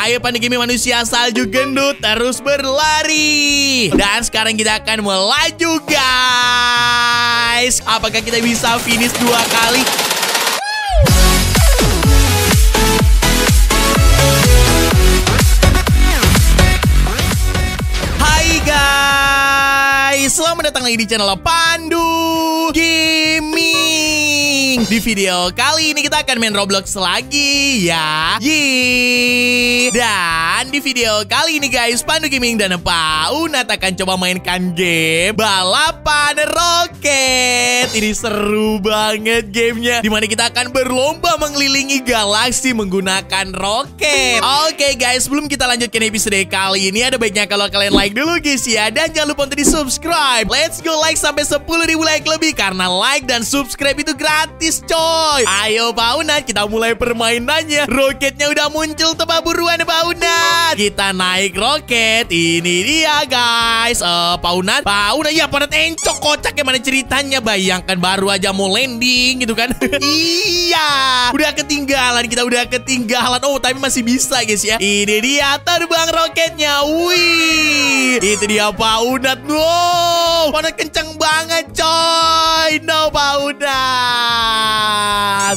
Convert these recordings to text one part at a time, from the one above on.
Ayo Pandu Gaming manusia salju gendut terus berlari. Dan sekarang kita akan melaju guys. Apakah kita bisa finish dua kali? Hai guys, selamat datang lagi di channel Pandu Gaming. Di video kali ini kita akan main Roblox lagi ya. Yeay. Dan di video kali ini guys, Pandu Gaming dan Pak Unat akan coba mainkan game balapan roket. Ini seru banget gamenya. Di mana kita akan berlomba mengelilingi galaksi menggunakan roket. Oke guys, sebelum kita lanjutkan episode kali ini ada baiknya kalau kalian like dulu guys ya dan jangan lupa untuk di subscribe. Let's go like sampai 10 ribu like lebih karena like dan subscribe itu gratis coy. Ayo Pak Unat kita mulai permainannya. Roketnya udah muncul tuh Pak buruan Pak Unat. Kita naik roket. Ini dia guys. Eh Pak Unat, Pak Unat ya pada encok kocak gimana ceritanya. Bayangkan baru aja mau landing gitu kan. iya. Udah ketinggalan kita udah ketinggalan. Oh tapi masih bisa guys ya. Ini dia terbang roketnya. Wih. Itu dia Pak Unat. Wow. Pada kenceng banget coy. No Pak Unat.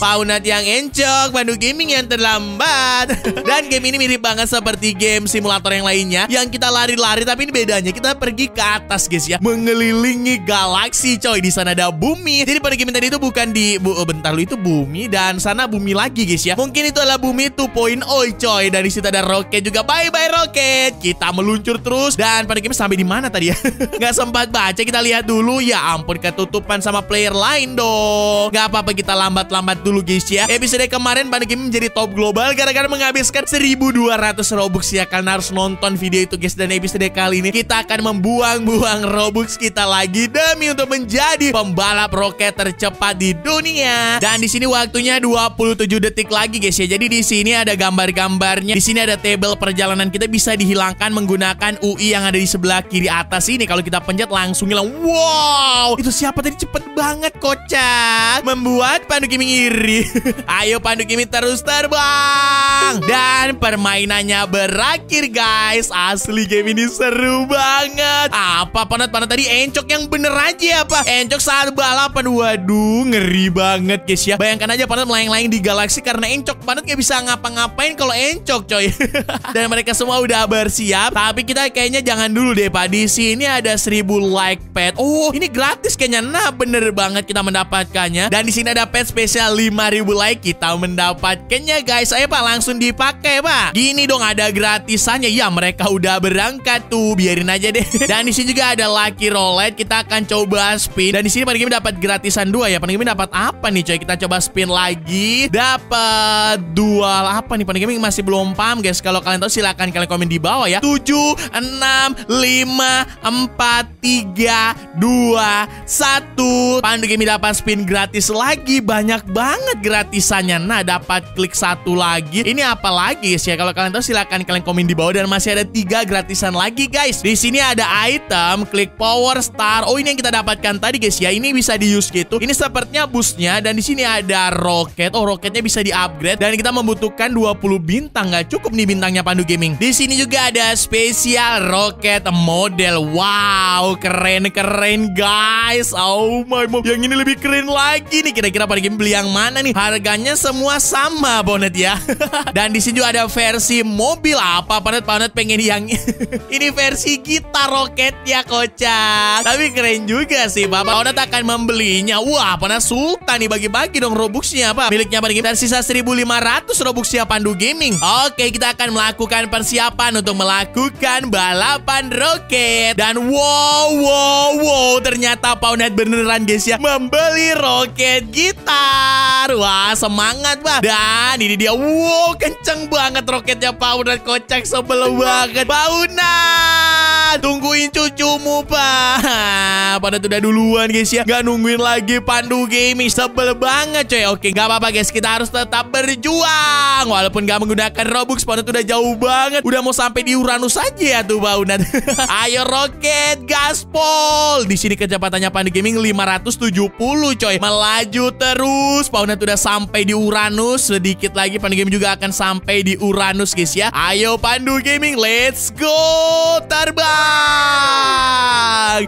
Pak Unat yang encok. Pandu Gaming yang terlambat. Dan game ini mirip banget seperti game simulator yang lainnya. Yang kita lari-lari tapi ini bedanya. Kita pergi ke atas guys ya. Mengelilingi galaksi coy. Di sana ada bumi. Jadi pada game tadi itu bukan di... Bu, oh, bentar lu itu bumi. Dan sana bumi lagi guys ya. Mungkin itu adalah bumi 2.0 coy. Dan di situ ada roket juga. Bye-bye roket. Kita meluncur terus. Dan pada game sampai di mana tadi ya? Nggak sempat baca. Kita lihat dulu. Ya ampun ketutupan sama player lain dong. Nggak apa-apa kita lambat-lambat dulu guys ya. Episode kemarin pada game menjadi top global. Gara-gara menghabiskan 1200 Robux ya. Kalian harus nonton video itu guys. Dan episode kali ini kita akan membuang-buang Robux kita lagi. Demi untuk menjadi pembalap roket tercepat di dunia. Dan di sini waktunya 27 detik lagi guys ya. Jadi di sini ada gambar-gambarnya. Di sini ada table perjalanan kita bisa dihilangkan menggunakan UI yang ada di sebelah kiri atas ini. Kalau kita pencet langsung hilang. Wow, itu siapa tadi cepet banget kocak. Membuat Pandu Gaming iri. Ayo Pandu Gaming terus terbang. Dan permainannya berakhir guys. Asli game ini seru banget. Apa panat-panat tadi encok yang bener aja apa? Encok saat balapan. Waduh, ngeri banget guys ya. Bayangkan aja panat melayang-layang di galaksi karena encok. Panat gak bisa ngapa-ngapain kalau encok coy. Dan mereka semua udah bersiap. Tapi kita kayaknya jangan dulu deh Pak. Di sini ada 1000 like pet. Oh, ini gratis kayaknya. Nah, bener banget kita mendapatkannya. Dan di sini ada pet spesial 5000 like. Kita mendapatkannya guys. Ayo Pak, langsung dipakai Pak. Gini dong ada gratisannya. Ya, mereka udah berangkat tuh. Biarin aja deh. Dan di sini juga ada lucky roulette. Kita akan coba spin. Dan di sini game dapat gratisan dua ya. Game dapat apa nih coy? Kita coba spin lagi. Dapat dua apa nih? Game masih belum paham guys. Kalau kalian tahu silahkan kalian komen di bawah ya. 7 6 5 4 3 2 1 Pandu Game dapat spin gratis lagi. Banyak banget gratisannya. Nah, dapat klik satu lagi. Ini apa lagi guys ya? Kalau kalian tahu silahkan kalian komen di bawah dan masih ada tiga gratisan lagi guys. Di sini ada item, klik power star. Oh, ini yang kita dapatkan tadi guys ya. Ini bisa di use gitu. Ini sepertinya boostnya dan di sini ada roket. Oh, roketnya bisa di-upgrade dan kita membutuhkan 20 bintang. Nggak cukup nih bintangnya Pandu Gaming. Di sini juga ada spesial roket model. Wow, keren-keren guys. Oh my god. Yang ini lebih keren lagi nih. Kira-kira Pandu Gaming beli yang mana nih? Harganya semua sama Bonet ya. dan di sini juga ada versi mobil apa Bonet Bonet pengen yang ini versi gitar roketnya kocak. Tapi keren juga sih Bapak Bonet akan membelinya. Wah, Bonet Sultan nih bagi-bagi dong Robuxnya apa? Miliknya Pandu Gaming dan sisa 1500 Robuxnya Pandu Gaming. Oke, kita akan melakukan persiapan untuk melakukan balapan roket. Dan wow, wow, wow, ternyata Paunet beneran guys ya membeli roket gitar. Wah, semangat bah. Dan ini dia, wow, kenceng banget roketnya Paunet kocak sebel banget. Paunet, Tungguin cucumu, Pak. Pada udah duluan, guys ya. Gak nungguin lagi Pandu Gaming. Sebel banget, coy. Oke, gak apa-apa, guys. Kita harus tetap berjuang. Walaupun gak menggunakan Robux, Pada udah jauh banget. Udah mau sampai di Uranus aja ya tuh, Baunat. Ayo roket, gaspol. Di sini kecepatannya Pandu Gaming 570, coy. Melaju terus. Baunat udah sampai di Uranus. Sedikit lagi Pandu Gaming juga akan sampai di Uranus, guys ya. Ayo Pandu Gaming, let's go terbang.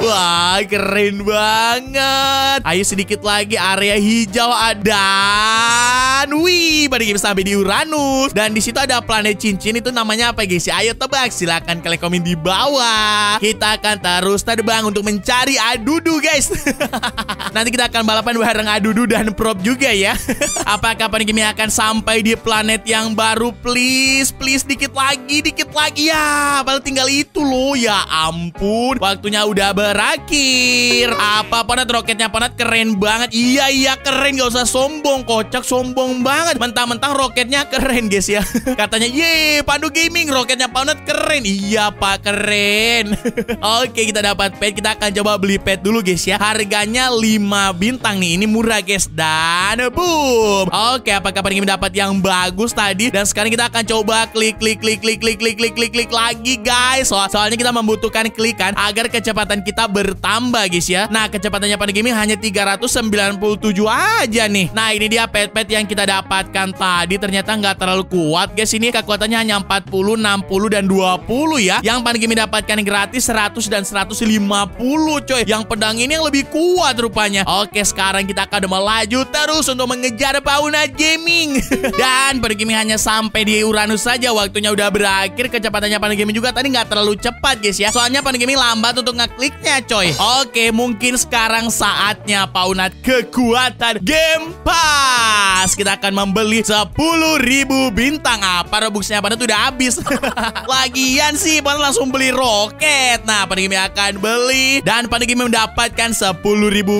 Wah, keren banget. Ayo sedikit lagi area hijau ada. Wih, Pandu Gaming sampai di Uranus. Dan di situ ada planet cincin itu namanya apa guys? Ayo tebak, silahkan kalian komen di bawah. Kita akan terus terbang untuk mencari Adudu guys. Nanti kita akan balapan bareng Adudu dan Prop juga ya. Apakah Pandu Gaming akan sampai di planet yang baru? Please, please dikit lagi, dikit lagi ya. Padahal tinggal itu loh. Ya ampun, waktunya udah berakhir. Apa Ponat roketnya Ponat keren banget. Iya iya keren, gak usah sombong. Kocak sombong banget. Mentang-mentang roketnya keren guys ya. Katanya, ye Pandu Gaming roketnya Ponat keren. Iya pak keren. Oke kita dapat pet. Kita akan coba beli pet dulu guys ya. Harganya 5 bintang nih. Ini murah guys. Dan boom. Oke apakah Gaming dapat yang bagus tadi? Dan sekarang kita akan coba klik klik klik klik klik klik klik klik lagi guys. So soalnya kita membutuhkan klikan agar kecepatan kita bertambah guys ya. Nah kecepatannya pada gaming hanya 397 aja nih. Nah ini dia pet-pet yang kita dapatkan tadi ternyata nggak terlalu kuat guys. Ini kekuatannya hanya 40, 60 dan 20 ya. Yang pada gaming dapatkan gratis 100 dan 150 coy. Yang pedang ini yang lebih kuat rupanya. Oke sekarang kita akan melaju terus untuk mengejar Bauna Gaming. dan pada gaming hanya sampai di Uranus saja waktunya udah berakhir kecepatannya Panda Gaming juga tadi nggak terlalu cepat guys ya. Soalnya Panda Gaming lambat untuk ngekliknya coy. Oke mungkin sekarang saatnya Paunat kekuatan Game Pass. Kita akan membeli 10.000 bintang. Apa robuxnya? Pada tuh udah habis. Lagian sih Panda langsung beli roket. Nah Panda Gaming akan beli. Dan Panda Gaming mendapatkan 10.000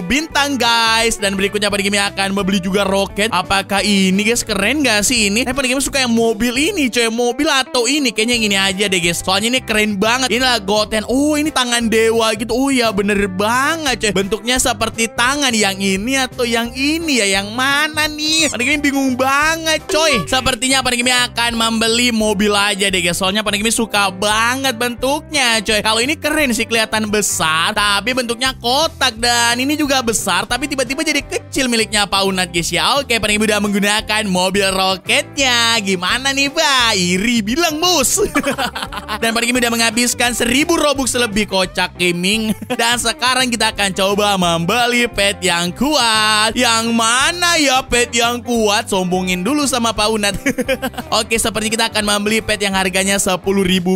bintang guys. Dan berikutnya Panda Gaming akan membeli juga roket. Apakah ini guys? Keren gak sih ini? Eh Panda Gaming suka yang mobil ini coy. Mobil atau ini? Kayaknya yang ini aja deh guys. Soalnya ini keren banget. Ini lah Goten. Oh ini tangan dewa gitu. Oh ya bener banget coy bentuknya seperti tangan yang ini atau yang ini ya? Yang mana nih? Pada Gimi bingung banget coy. Sepertinya Pada Gimi akan membeli mobil aja deh guys. Soalnya Pada Gimi suka banget bentuknya coy. Kalau ini keren sih kelihatan besar tapi bentuknya kotak. Dan ini juga besar tapi tiba-tiba jadi kecil miliknya Pak Unat guys ya. Oke Pada Gimi udah menggunakan mobil roketnya. Gimana nih Pak? Iri bilang bos. Dan pada Gaming udah menghabiskan 1000 Robux lebih kocak gaming. Dan sekarang kita akan coba membeli pet yang kuat. Yang mana ya pet yang kuat? Sombongin dulu sama Pak Unat. Oke seperti kita akan membeli pet yang harganya 10.000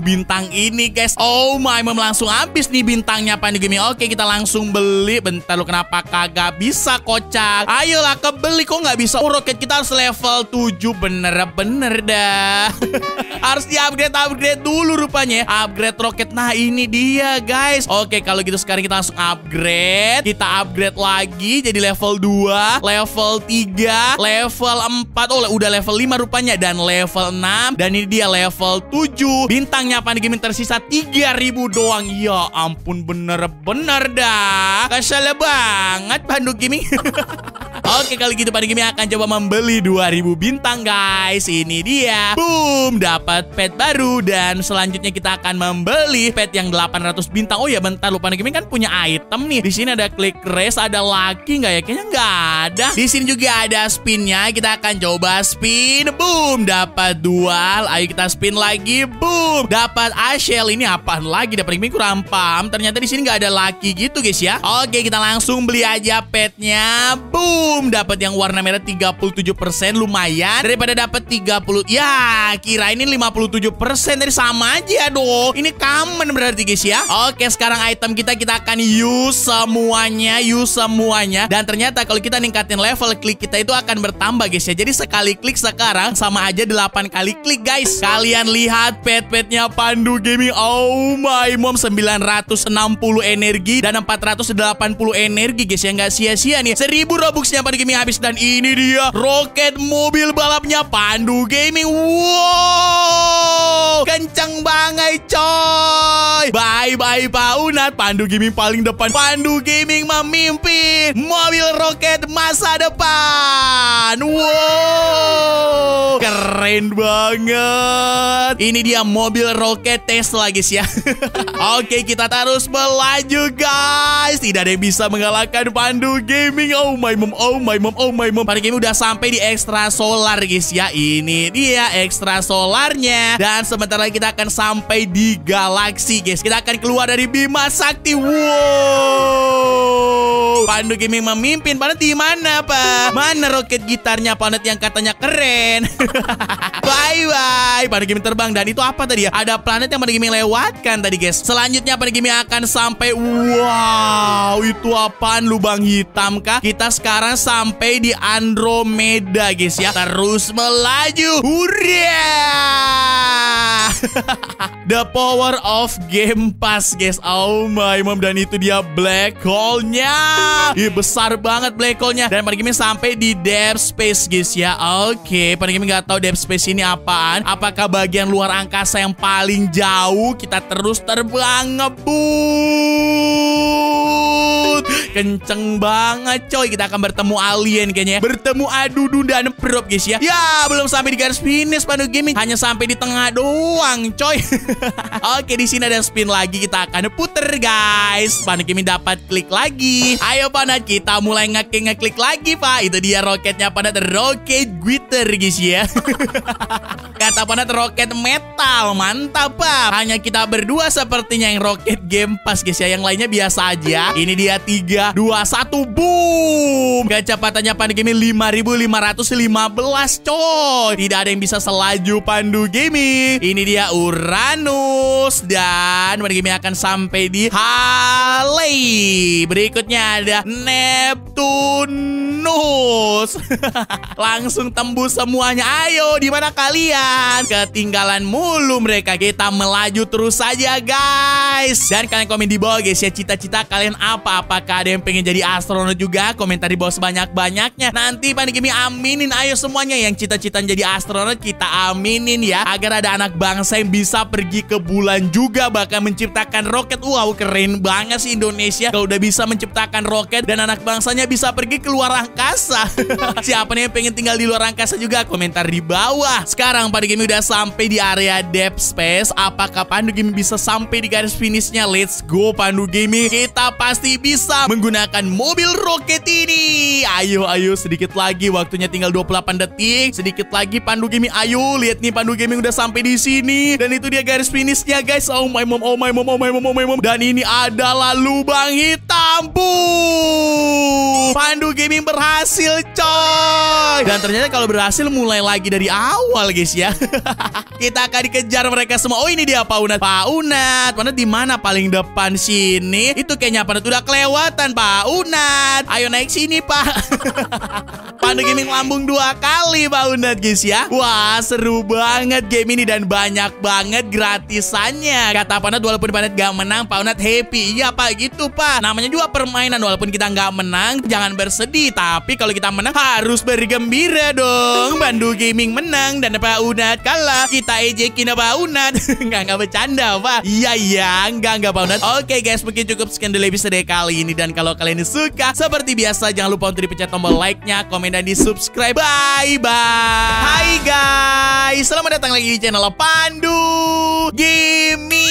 bintang ini guys. Oh my mom langsung habis nih bintangnya Pak Gaming. Oke kita langsung beli. Bentar lu kenapa kagak bisa kocak? Ayolah kebeli. Kok nggak bisa? Oh roket kita harus level 7 Bener-bener dah. Harus di upgrade dulu rupanya. Ya. Upgrade roket. Nah, ini dia, guys. Oke, kalau gitu sekarang kita langsung upgrade. Kita upgrade lagi jadi level 2, level 3, level 4. Oh, udah level 5 rupanya dan level 6 dan ini dia level 7. Bintangnya Pandi Gaming tersisa 3000 doang. Ya ampun bener-bener dah. Kesel banget Pandu Gaming. Oke kali gitu Pandi Gaming akan coba membeli 2000 bintang guys Ini dia Boom Dapat pet baru Dan selanjutnya kita akan membeli pet yang 800 bintang. Oh ya bentar lupa Pandi Gaming kan punya item nih. Di sini ada click race Ada lucky nggak ya? Kayaknya nggak ada. Di sini juga ada spinnya. Kita akan coba spin. Boom Dapat dual. Ayo kita spin lagi. Boom Dapat Ashel Ini apaan lagi? Dapat Gaming kurang paham. Ternyata di sini nggak ada lucky gitu guys ya. Oke kita langsung beli aja petnya. Boom dapat yang warna merah 37% lumayan. Daripada dapat 30 ya kira ini 57% dari sama aja dong. Ini common berarti guys ya. Oke sekarang item kita kita akan use semuanya use semuanya. Dan ternyata kalau kita ningkatin level klik kita itu akan bertambah guys ya. Jadi sekali klik sekarang sama aja 8 kali klik guys. Kalian lihat pet-petnya Pandu Gaming. Oh my mom 960 energi dan 480 energi guys ya. Nggak sia-sia nih. 1000 robuxnya Pandu Gaming habis. Dan ini dia roket mobil balapnya Pandu Gaming. Wow, kencang banget coy. Bye-bye Pak Unat. Pandu Gaming paling depan. Pandu Gaming memimpin mobil roket masa depan. Wow. Keren banget. Ini dia mobil roket Tesla guys ya. Oke, kita terus melaju guys. Tidak ada yang bisa mengalahkan Pandu Gaming. Oh my mom, oh my mom, oh my mom. Pandu Gaming udah sampai di extra solar guys ya. Ini dia extra solarnya. Dan sebentar lagi kita akan sampai di galaksi guys. Kita akan keluar dari Bima Sakti. Wow. Pandu Gaming memimpin. Pandu di mana, Pak? Mana roket gitarnya Pandu yang katanya keren? bye bye. Pandu Gaming terbang dan itu apa tadi ya? Ada planet yang Pandu Gaming lewatkan tadi, guys. Selanjutnya Pandu Gaming akan sampai wow, itu apaan lubang hitam kah? Kita sekarang sampai di Andromeda, guys ya. Terus melaju. Hurrah! The power of Game Pass guys. Oh my mom Dan itu dia black hole-nya. Ih, Besar banget black hole-nya. Dan pada game sampai di depth space guys ya. Oke Pada game nggak tahu depth space ini apaan. Apakah bagian luar angkasa yang paling jauh? Kita terus terbang ngebut Kenceng banget coy Kita akan bertemu alien kayaknya ya Bertemu adudu dan prop guys ya Ya belum sampai di garis finish Pandu Gaming Hanya sampai di tengah doang coy Oke di sini ada spin lagi kita akan puter guys. Pandu Gaming dapat klik lagi. Ayo Panat kita mulai ngeklik ngeklik lagi pak. Itu dia roketnya Panat roket glitter guys ya. Kata Panat roket metal mantap pak. Hanya kita berdua sepertinya yang roket game pas guys ya. Yang lainnya biasa aja. Ini dia 3, 2, 1 boom. Kecepatannya Pandu Gaming 5515 coy. Tidak ada yang bisa selaju Pandu Gaming. Ini dia Uranus dan Pandu Gaming akan sampai di Halley. Berikutnya ada Neptunus. Langsung tembus semuanya. Ayo, di mana kalian? Ketinggalan mulu mereka. Kita melaju terus saja, guys. Dan kalian komen di bawah, guys ya. Cita-cita kalian apa? Apakah ada yang pengen jadi astronot juga? Komentar di bawah sebanyak-banyaknya. Nanti Pandu Gaming aminin. Ayo semuanya yang cita-cita jadi astronot kita aminin ya. Agar ada anak bangsa yang bisa pergi ke bulan juga. Bahkan menciptakan roket. Wow, keren banget sih Indonesia. Kalau udah bisa menciptakan roket dan anak bangsanya bisa pergi ke luar angkasa. Siapa nih yang pengen tinggal di luar angkasa juga? Komentar di bawah. Sekarang Pandu Gaming udah sampai di area depth space. Apakah Pandu Gaming bisa sampai di garis finishnya? Let's go Pandu Gaming. Kita pasti bisa menggunakan mobil roket ini. Ayo, ayo sedikit lagi. Waktunya tinggal 28 detik. Sedikit lagi Pandu Gaming. Ayo, lihat nih Pandu Gaming udah sampai di sini. Dan itu dia garis finishnya guys. Oh my mom, oh my mom, oh my mom, oh my mom. Dan ini adalah lubang hitam. Boom. Pandu Gaming berhasil coy. Dan ternyata kalau berhasil mulai lagi dari awal guys ya. Kita akan dikejar mereka semua. Oh ini dia Pak Unat. Pak Unat. Unat di mana paling depan sini? Itu kayaknya Pak Unat udah kelewatan Pak Unat. Ayo naik sini Pak. Pandu Gaming lambung dua kali Pak Unat guys ya. Wah seru banget game ini dan banyak banget gratisannya. Kata Pak Unat walaupun Pak Unat gak menang Pak Unat happy. Iya Pak gitu Pak. Namanya juga permainan walaupun kita nggak menang jangan bersedih. Tapi kalau kita menang harus bergembira dong. Pandu Gaming menang dan Pak Unat kalah. Kita ejekin Pak Unat. Nggak nggak bercanda Pak. Iya iya nggak nggak Pak Unat. Oke guys mungkin cukup sekian dulu episode kali ini dan kalau kalian suka seperti biasa jangan lupa untuk dipencet tombol like-nya, komen dan di subscribe. Bye bye. Hai guys, selamat datang lagi di channel Pandu Gaming.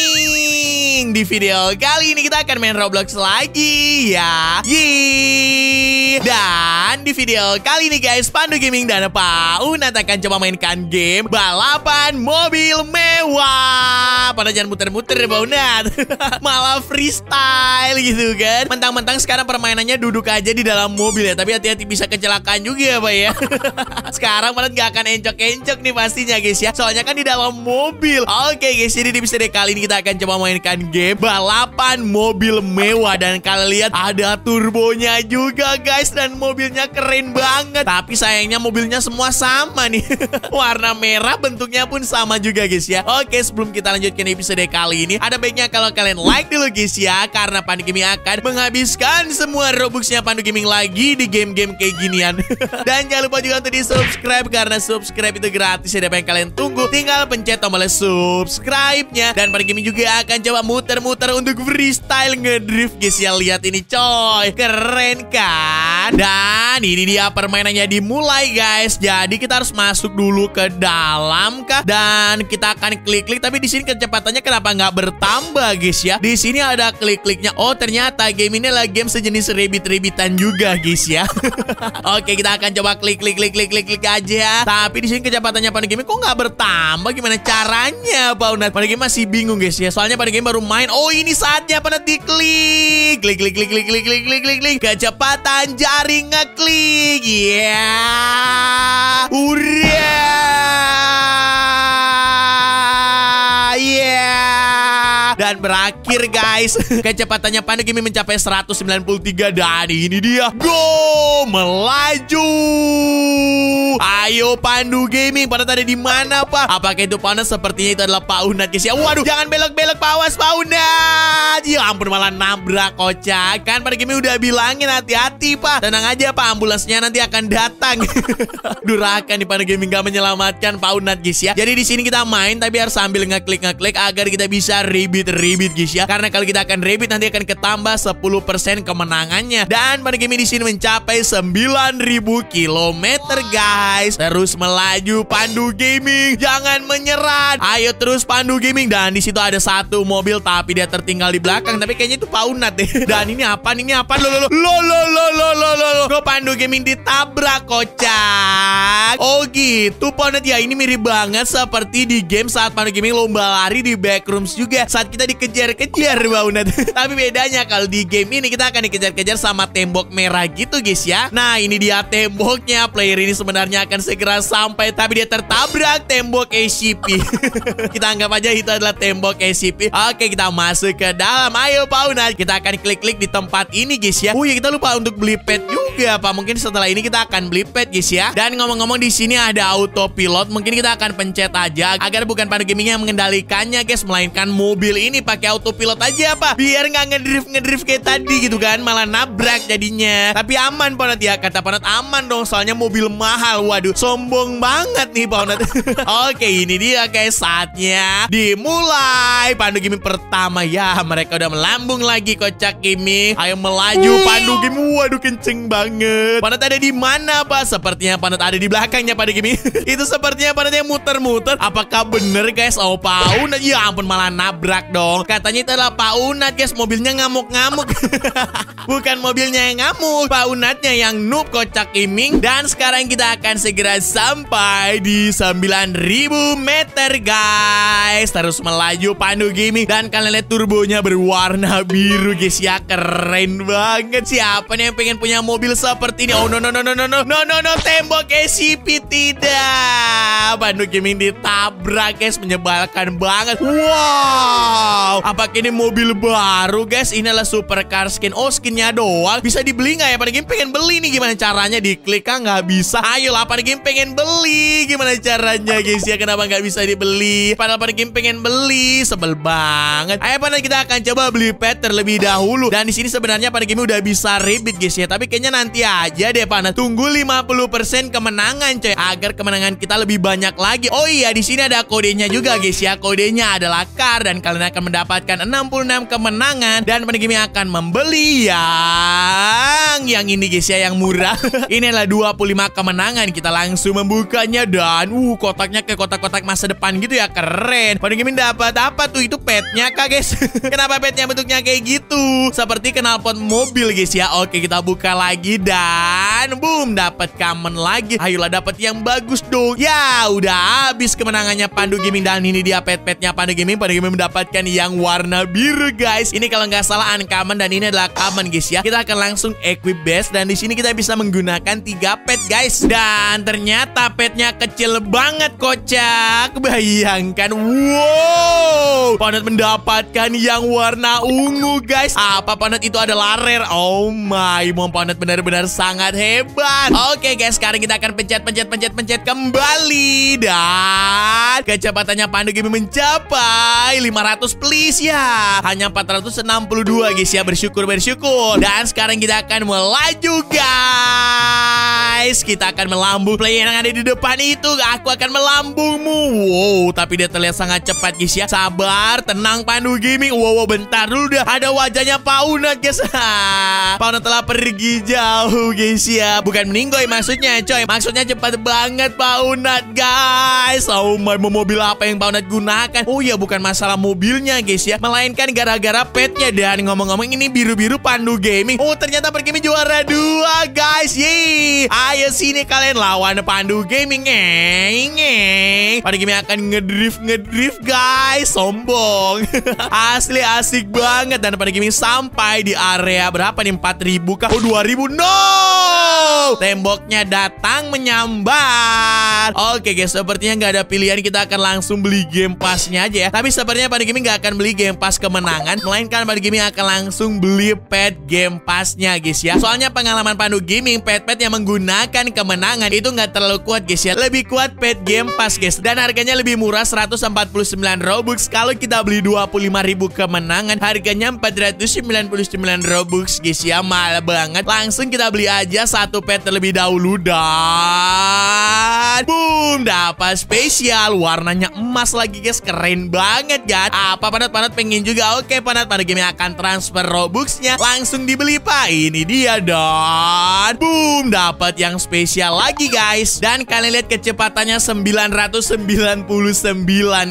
Di video kali ini kita akan main Roblox lagi ya. Yeay. Dan di video kali ini guys, Pandu Gaming dan Pak Unat akan coba mainkan game balapan mobil mewah. Pada jangan muter-muter Pak Unat. Malah freestyle gitu kan. Mentang-mentang sekarang permainannya duduk aja di dalam mobil ya. Tapi hati-hati bisa kecelakaan juga ya Pak ya. sekarang Pak gak akan encok-encok nih pastinya guys ya. Soalnya kan di dalam mobil. Oke guys, jadi di episode kali ini kita akan coba mainkan game balapan mobil mewah. Dan kalian lihat ada turbonya juga guys. Dan mobilnya keren banget. Tapi sayangnya mobilnya semua sama nih. Warna merah bentuknya pun sama juga guys ya. Oke sebelum kita lanjutkan episode kali ini, ada baiknya kalau kalian like dulu guys ya, karena Pandu Gaming akan menghabiskan semua Robuxnya Pandu Gaming lagi di game-game kayak ginian. Dan jangan lupa juga untuk di subscribe karena subscribe itu gratis ya, apa yang kalian tunggu. Tinggal pencet tombol subscribe-nya. Dan Pandu Gaming juga akan coba muter-muter untuk freestyle ngedrift guys ya. Lihat ini coy, keren kan? Dan kan? ini dia permainannya dimulai guys. Jadi kita harus masuk dulu ke dalam kah? Dan kita akan klik-klik. Tapi di sini kecepatannya kenapa nggak bertambah guys ya? Di sini ada klik-kliknya. Oh ternyata game ini lagi game sejenis ribit-ribitan juga guys ya. Oke kita akan coba klik-klik-klik-klik-klik aja. Ya. Tapi di sini kecepatannya pada game kok nggak bertambah? Gimana caranya Pak Unat? Pada game masih bingung guys ya. Soalnya pada game baru main. Oh ini saatnya pada diklik. Klik klik klik klik klik klik klik klik. Kecepatan jaringan ngeklik. Ya. Yeah. Hurra! Dan berakhir guys. Kecepatannya Panda Gaming mencapai 193 Dan ini dia. Go! Melaju. Ayo Pandu Gaming. Pada tadi di mana Pak? Apakah itu Panda? Sepertinya itu adalah Pak Unat guys. Ya Waduh jangan belok-belok Pawas Pak Unat. Ya ampun malah nabrak kocak. Kan Panda Gaming udah bilangin hati-hati Pak. Tenang aja Pak. Ambulansnya nanti akan datang. Durhaka nih Panda Gaming. Gak menyelamatkan Pak Unat guys ya. Jadi di sini kita main tapi harus sambil ngeklik-ngeklik Agar kita bisa rebit-rebit guys ya. Karena kalau kita akan rebit nanti akan ketambah 10% kemenangannya. Dan Panda Gaming di sini mencapai 9000 km guys. Terus melaju Pandu Gaming. Jangan menyerah. Ayo terus Pandu Gaming. Dan di situ ada satu mobil Tapi dia tertinggal di belakang. Tapi kayaknya itu Paunat deh. Dan ini apa Ini apa? Lo lo lo. Lo lo lo lo lo lo Kok Pandu Gaming ditabrak kocak. Oh gitu Paunat. Ya Ini mirip banget seperti di game Saat Pandu Gaming lomba lari di backrooms juga. Saat kita dikejar-kejar Paunat Tapi bedanya kalau di game ini Kita akan dikejar-kejar sama tembok merah gitu guys ya. Nah ini dia temboknya. Player ini sebenarnya akan segera sampai Tapi dia tertabrak tembok SCP Kita anggap aja itu adalah tembok SCP Oke kita masuk ke dalam. Ayo Pauna Kita akan klik-klik di tempat ini guys ya. Oh ya kita lupa untuk beli pet juga Pak. Mungkin setelah ini kita akan beli pet guys ya. Dan ngomong-ngomong di sini ada autopilot. Mungkin kita akan pencet aja Agar bukan pada gaming yang mengendalikannya guys Melainkan mobil ini pakai autopilot aja Pak. Biar nggak ngedrift-ngedrift kayak tadi gitu kan Malah nabrak jadinya. Tapi aman Paunat ya. Kata Paunat aman dong Soalnya mobil mahal. Waduh sombong banget nih Paunat Oke ini dia guys Saatnya dimulai. Pandu Gaming pertama Ya. Mereka udah melambung lagi Kocak Gaming Ayo melaju Pandu Gaming. Waduh kenceng banget. Panat ada di mana Pak? Sepertinya Panat ada di belakangnya Pandu Gaming. Itu sepertinya Panat yang muter-muter. Apakah bener guys? Oh Paunat Ya ampun malah nabrak dong Katanya itu adalah Paunat guys. Mobilnya ngamuk-ngamuk. Bukan mobilnya yang ngamuk. Paunatnya yang noob Kocak Gaming Dan sekarang kita akan segera sampai di 9000 meter guys. Terus melaju Pandu Gaming Dan kalian lihat turbonya berwarna biru guys. Ya Keren banget. Siapa nih yang pengen punya mobil seperti ini? Oh no no no no no no. No no no. Tembok SCP tidak. Pandu Gaming ditabrak guys. Menyebalkan banget. Wow Apakah ini mobil baru guys? Ini adalah supercar skin. Oh skinnya doang. Bisa dibeli nggak ya? Pandu Gaming pengen beli nih. Gimana caranya? Diklik kan nggak bisa. Ayolah Pandu Gaming pengen beli. Gimana caranya guys? Ya Kenapa nggak bisa dibeli? Padahal Pandu Gaming pengen beli. Sebel banget. Ayo Pandu kita akan coba beli pet terlebih dahulu. Dan di sini sebenarnya Pandu Gaming udah bisa rebit guys ya. Tapi kayaknya nanti aja deh Pandu Tunggu 50% kemenangan coy Agar kemenangan kita lebih banyak lagi. Oh iya di sini ada kodenya juga guys ya. Kodenya adalah car Dan kalian akan mendapatkan 66 kemenangan Dan Gaming akan membeli yang Yang ini guys ya Yang murah. Ini adalah 25 kemenangan. Kita langsung membukanya Dan uh kotaknya ke kotak-kotak masa depan gitu ya Keren. Gaming dapat apa tuh? Itu petnya kak guys? Kenapa petnya bentuknya kayak gitu? Seperti knalpot mobil guys ya. Oke kita buka lagi Dan boom dapat common lagi. Ayolah dapat yang bagus dong. Ya udah habis kemenangannya Pandu Gaming Dan ini dia pet-petnya Pandu Gaming Pandu Gaming mendapatkan yang warna biru guys. Ini kalau nggak salah uncommon Dan ini adalah common guys ya. Kita akan langsung equip base Dan di sini kita bisa menggunakan tiga pet guys. Dan ternyata petnya kecil banget kocak. Bayangkan Wow. Panat mendapatkan yang warna ungu guys. Apa Panat itu adalah rare? Oh my Mom Panat benar-benar sangat hebat. Oke guys sekarang kita akan pencet pencet pencet pencet kembali. Dan kecepatannya Pandu Game mencapai 500 please ya. Hanya 462 guys ya. Bersyukur bersyukur. Dan sekarang kita akan melaju guys. Kita akan melambung player yang ada di depan itu. Aku akan melambungmu. Wow tapi dia terlihat sangat cepat guys ya. Sabar tenang Pandu Gaming. Wow, wow bentar dulu. Dah Ada wajahnya Paunat guys. Paunat telah pergi jauh guys ya. Bukan meninggoy maksudnya coy. Maksudnya cepat banget Paunat guys. Oh my mobil apa yang Paunat gunakan? Oh ya bukan masalah mobilnya guys ya. Melainkan gara-gara petnya Dan ngomong-ngomong ini biru-biru Pandu Gaming. Oh ternyata pergame juara dua guys. Yeay. Ayo sini kalian lawan Pandu Gaming. Ngeng Ngeng Pandu Gaming akan ngedrift ngedrift guys. Sombong. Asli asik banget. Dan Pandu Gaming sampai di area berapa nih? 4000 kah? Oh 2000 No! Temboknya datang menyambar. Oke guys sepertinya nggak ada pilihan. Kita akan langsung beli game passnya aja ya. Tapi sepertinya pada gaming nggak akan beli game pass kemenangan Melainkan pada gaming akan langsung beli pet game passnya guys ya. Soalnya pengalaman Pandu Gaming Pet-pet yang menggunakan kemenangan Itu nggak terlalu kuat guys ya. Lebih kuat pet game pass guys. Dan harganya lebih murah 149 Robux. Kalau kita beli 25.000 kemenangan Harganya 499 Robux guys ya. Mahal banget. Langsung kita beli aja satu pet terlebih dahulu Dan Boom Dapat spesial. Warnanya emas lagi guys. Keren banget kan Apa panat-panat pengen juga. Oke panat-panat game akan transfer Robuxnya. Langsung dibeli pak. Ini dia dan Boom Dapat yang spesial lagi guys. Dan kalian lihat kecepatannya 999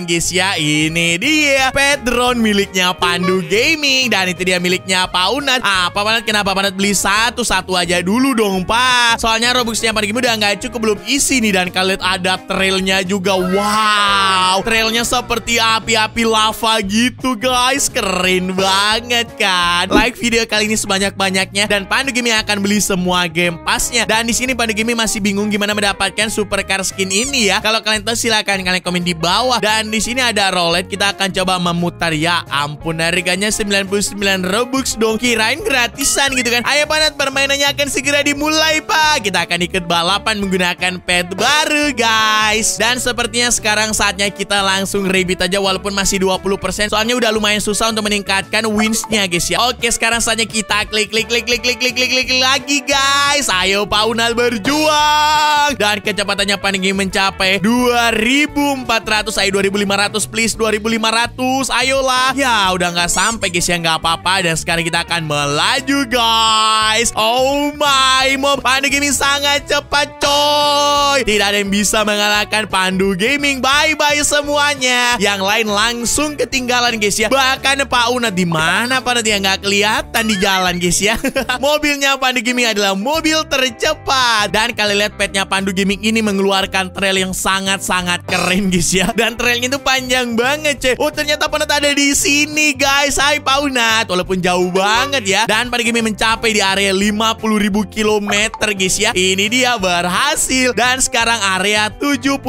guys ya. Ini dia. Pet drone miliknya Pandu Gaming. Dan itu dia miliknya Paunat Apa panat? Kenapa panat beli satu-satu aja dulu dong pak? Soalnya Robuxnya Pandu Gaming udah nggak cukup belum isi nih. Dan kalian lihat ada trailnya juga. Wow. Trailnya seperti api-api lava gitu guys. Keren banget kan? Like video kali ini sebanyak-banyaknya Dan Pandu Gaming akan beli semua game passnya Dan di sini Pandu Gaming masih bingung gimana mendapatkan supercar skin ini ya. Kalau kalian tahu silahkan kalian komen di bawah. Dan di sini ada roulette. Kita akan coba memutar ya. Ampun harganya 99 Robux dong. Kirain gratisan gitu kan? Ayo panat permainannya akan segera dimulai pak. Kita akan ikut balapan menggunakan pet baru guys. Dan sepertinya sekarang saatnya kita langsung rebit aja Walaupun masih 20% Soalnya udah lumayan susah untuk meningkatkan winsnya guys ya. Oke, sekarang saatnya kita klik klik klik klik klik klik klik, klik lagi guys. Ayo Paunal berjuang. Dan kecepatannya Paninggi mencapai 2400 ayo 2500 please 2500. Ayolah. Ya, udah nggak sampai guys ya nggak apa-apa dan sekarang kita akan melaju guys. Oh my, mom Pandu Gaming sangat cepat coy. Tidak ada yang bisa mengalahkan Pandu Gaming. Bye bye semuanya. Yang lain langsung ketinggalan guys ya. Bahkan Pak Una di mana Pak dia nggak kelihatan di jalan guys ya. Mobilnya Pandu Gaming adalah mobil tercepat. Dan kalian lihat petnya Pandu Gaming ini mengeluarkan trail yang sangat-sangat keren guys ya. Dan trailnya itu panjang banget cuy. Oh ternyata Pandu ada di sini guys. Hai Pak Una. Walaupun jauh banget ya. Dan Pandu Gaming mencapai di area 50.000 km guys ya. Ini dia berhasil. Dan sekarang area 75.000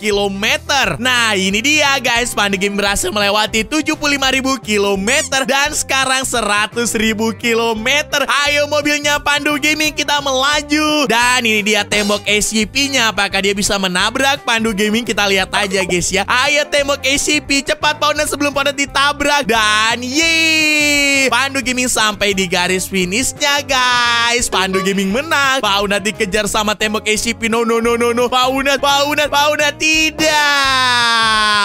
km Nah ini dia guys. Pandu Gaming berhasil melewati 75.000 km Dan sekarang 100.000 km Ayo mobilnya Pandu Gaming kita melaju. Dan ini dia tembok SCP-nya Apakah dia bisa menabrak Pandu Gaming? Kita lihat aja guys ya. Ayo tembok SCP Cepat Paunan sebelum Paunan ditabrak. Dan yeay Pandu Gaming sampai di garis finishnya guys. Pandu Gaming menang. Paunat dikejar sama tembok SCP No no no no no. Paunat Paunat Paunat tidak.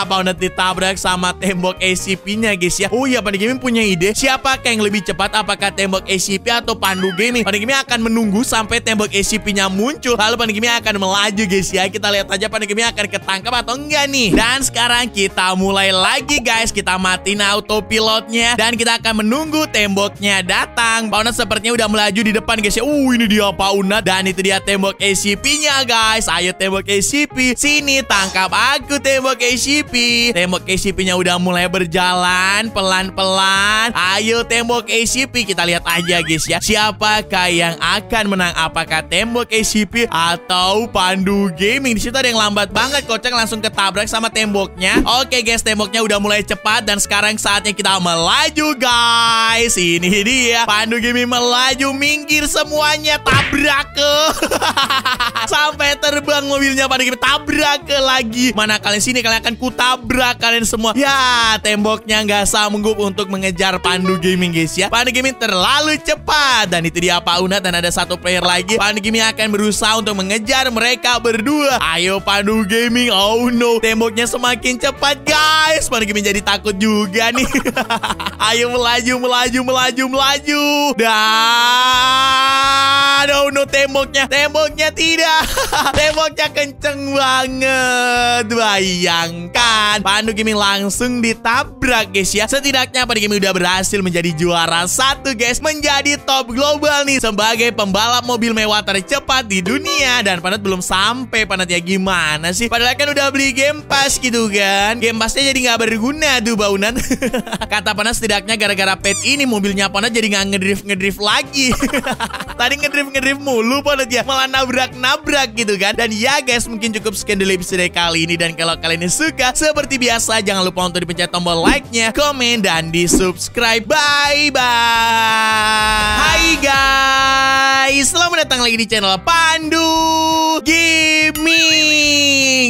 Paunat ditabrak sama tembok SCP-nya guys ya. Oh iya Pandu Gaming punya ide. Siapakah yang lebih cepat? Apakah tembok SCP atau Pandu Gaming? Pandu Gaming akan menunggu sampai tembok SCP-nya muncul. Lalu Pandu Gaming akan melaju guys ya. Kita lihat aja Pandu Gaming akan ketangkap atau enggak nih. Dan sekarang kita mulai lagi guys. Kita matiin autopilotnya. Dan kita akan menunggu temboknya datang. Paunat sepertinya udah melaju di depan guys ya. Uh ini dia dia Pak Unat Dan itu dia tembok SCP-nya guys. Ayo tembok SCP Sini tangkap aku tembok SCP Tembok SCP-nya udah mulai berjalan Pelan-pelan. Ayo tembok SCP Kita lihat aja guys ya. Siapakah yang akan menang? Apakah tembok SCP Atau Pandu Gaming? Di situ ada yang lambat banget Kocak langsung ketabrak sama temboknya. Oke guys temboknya udah mulai cepat Dan sekarang saatnya kita melaju guys. Ini dia Pandu Gaming melaju Minggir semuanya Tabrak ke. Sampai terbang mobilnya pada kita tabrak ke lagi. Mana kalian sini kalian akan kutabrak kalian semua. Ya, temboknya nggak sanggup untuk mengejar Pandu Gaming guys ya. Pandu Gaming terlalu cepat dan itu dia Pak Unat dan ada satu player lagi. Pandu Gaming akan berusaha untuk mengejar mereka berdua. Ayo Pandu Gaming. Oh no, temboknya semakin cepat guys. Pandu Gaming jadi takut juga nih. Ayo melaju, melaju, melaju, melaju. Dan oh no temboknya, temboknya tidak. temboknya kenceng banget. Bayangkan, Pandu Gaming langsung ditabrak guys ya. Setidaknya Pandu Gaming udah berhasil menjadi juara satu guys, menjadi top global nih sebagai pembalap mobil mewah tercepat di dunia. Dan Panat belum sampai, Panat ya gimana sih? Padahal kan udah beli Game Pass gitu kan. Game Passnya jadi nggak berguna tuh baunan. Kata Panat setidaknya gara-gara pet ini mobilnya Panat jadi nggak ngedrift ngedrift lagi. Tadi ngedrift ngedrift mulu Panat ya, malah nabrak-nabrak gitu kan. Dan ya guys, mungkin cukup sekian dulu episode kali ini. Dan kalau kalian suka, seperti biasa jangan lupa untuk dipencet tombol like-nya, komen, dan di subscribe. Bye-bye. Hai guys, selamat datang lagi di channel Pandu Gaming.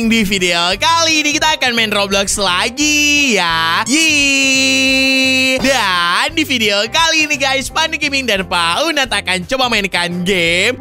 Di video kali ini kita akan main Roblox lagi ya. Yeay. Dan di video kali ini guys, Pandu Gaming dan Pak Unat akan coba mainkan game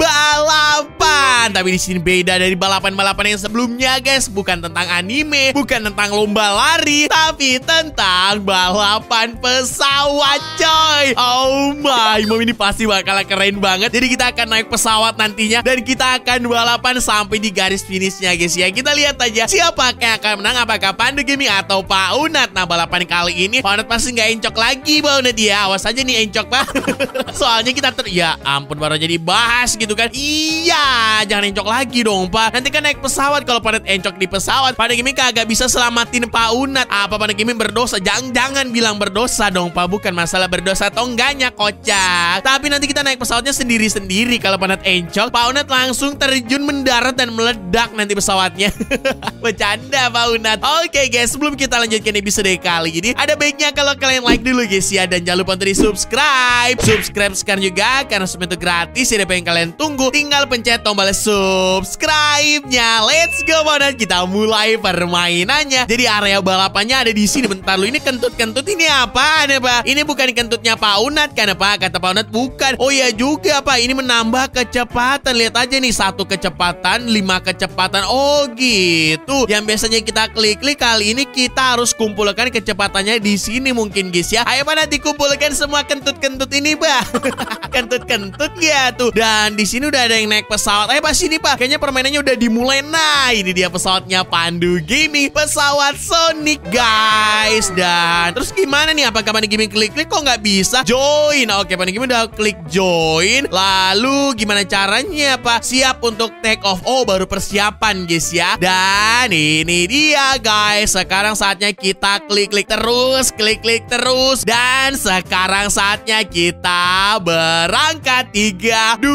Tapi di sini beda dari balapan-balapan yang sebelumnya guys, bukan tentang anime, bukan tentang lomba lari, tapi tentang balapan pesawat coy. Oh my, mom ini pasti bakal keren banget. Jadi kita akan naik pesawat nantinya dan kita akan balapan sampai di garis finishnya guys ya. Kita lihat aja siapa yang akan menang apakah Pandu Gaming atau Pak Unat. Nah balapan kali ini Pak Unat pasti nggak encok lagi Pak Unat ya. Awas aja nih encok Pak. Soalnya kita ter... Ya ampun baru jadi bahas gitu kan. Iya jangan encok lagi dong Pak. Nanti kan naik pesawat kalau Pak Unat encok di pesawat. Pandu Gaming kagak bisa selamatin Pak Unat. Apa Pandu Gaming berdosa? Jangan jangan bilang berdosa dong Pak. Bukan masalah berdosa atau enggaknya kocak. Tapi nanti kita naik pesawatnya sendiri-sendiri. Kalau Pak Unat encok, Pak Unat langsung terjun mendarat dan meledak nanti pesawatnya. Bercanda Pak Unat. Oke guys, sebelum kita lanjutkan episode kali ini, ada baiknya kalau kalian like dulu guys ya. Dan jangan lupa untuk di subscribe. Subscribe sekarang juga, karena semua itu gratis. Apa yang kalian tunggu, tinggal pencet tombol subscribe-nya. Let's go Unat. Kita mulai permainannya. Jadi area balapannya ada di sini. Bentar lu, ini kentut-kentut ini apa? ya Pak? Ini bukan kentutnya Pak Unat kan Pak? Kata Pak Unat bukan. Oh iya juga Pak, ini menambah kecepatan. Lihat aja nih, satu kecepatan, lima kecepatan. Oh gitu. Yang biasanya kita klik-klik kali ini kita harus kumpulkan kecepatannya di sini mungkin guys ya. Ayo mana dikumpulkan semua kentut-kentut ini, Pak. Kentut-kentut ya tuh. Dan di sini udah ada yang naik pesawat. Ayo Pak sini Pak. Kayaknya permainannya udah dimulai. Nah, ini dia pesawatnya Pandu Gaming, pesawat Sonic guys. Dan terus gimana nih? Apakah Pandu Gaming klik-klik kok nggak bisa join? Oke, Pandu Gaming udah klik join. Lalu gimana caranya Pak? Siap untuk take off. Oh, baru persiapan guys ya. Dan ini dia guys. Sekarang saatnya kita klik-klik terus, klik-klik terus. Dan sekarang saatnya kita berangkat. 3, 2,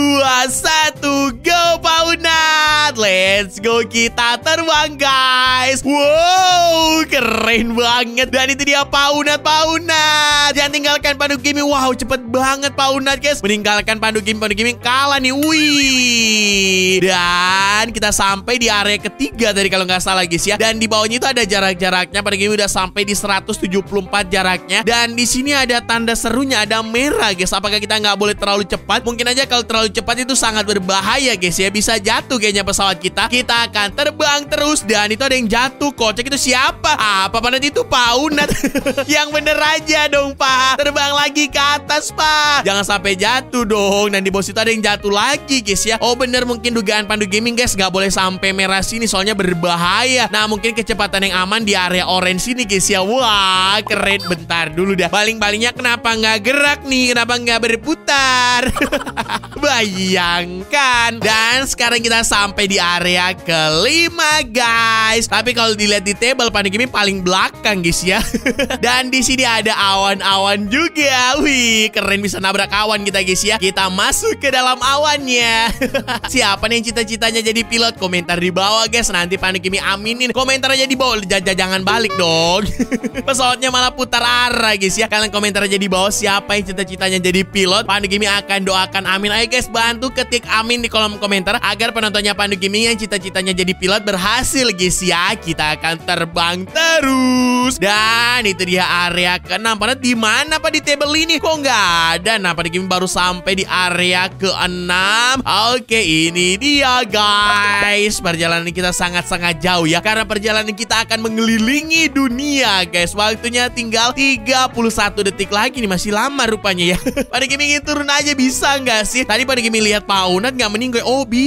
1, go Paunat. Let's go kita terbang guys. Wow, keren banget. Dan itu dia Paunat, Paunat. Jangan tinggalkan Pandu Gaming. Wow, cepet banget Paunat guys. Meninggalkan Pandu Gaming, Pandu Gaming kalah nih. Wih. Dan kita sampai di area ketiga tadi kalau nggak salah guys ya. Dan di bawahnya itu ada jarak-jaraknya. Pandu Gaming udah sampai di 174 jaraknya. Dan di sini ada tanda serunya, ada merah guys. Apakah kita nggak boleh terlalu cepat? Mungkin aja kalau terlalu cepat itu sangat berbahaya guys ya Bisa jatuh kayaknya pesawat kita. Kita akan terbang terus. Dan itu ada yang jatuh Kocak. Itu siapa? Apa Panat itu? Pak Yang bener aja dong Pak. Terbang lagi ke atas Pak. Jangan sampai jatuh dong. Dan di bawah situ ada yang jatuh lagi guys ya. Oh bener. Mungkin dugaan Pandu Gaming guys Gak boleh sampai merah sini. Soalnya berbahaya. Nah mungkin kecepatan yang aman di area orange sini guys ya. Wah keren. Bentar dulu dah. Baling-balingnya kenapa nggak gerak nih? Kenapa nggak berputar? Bayangkan. Dan sekarang kita sampai di area kelima guys. Tapi kalau dilihat di table Pandu Gaming paling belakang guys ya. Dan di sini ada awan-awan juga. Wih keren bisa nabrak awan kita guys ya. Kita masuk ke dalam awannya. Siapa nih cita-citanya jadi pilot? Komentar di bawah guys. Nanti Pandu Gaming aminin Komentar aja di bawah. Jangan balik dong. Pesawatnya malah putar arah guys ya. Kalian komentar aja di bawah Siapa yang cita-citanya jadi pilot? Pandu Gaming akan doakan amin. Ayo guys bantu ketik amin di kolom komentar Agar penontonnya Pandu Gaming yang cita-citanya jadi pilot berhasil guys ya Kita akan terbang terus. Dan itu dia area ke-6 Padahal di mana Pak? Di table ini? Kok nggak ada? Nah Pandu Gaming baru sampai di area ke-6 Oke ini dia guys. Perjalanan kita sangat-sangat jauh ya Karena perjalanan kita akan mengelilingi dunia guys. Waktunya tinggal 31 detik lagi. Nih Masih lama rupanya ya. Pada gaming turun aja bisa nggak sih? Tadi pada gaming lihat Paunat nggak meninggal. Oh bisa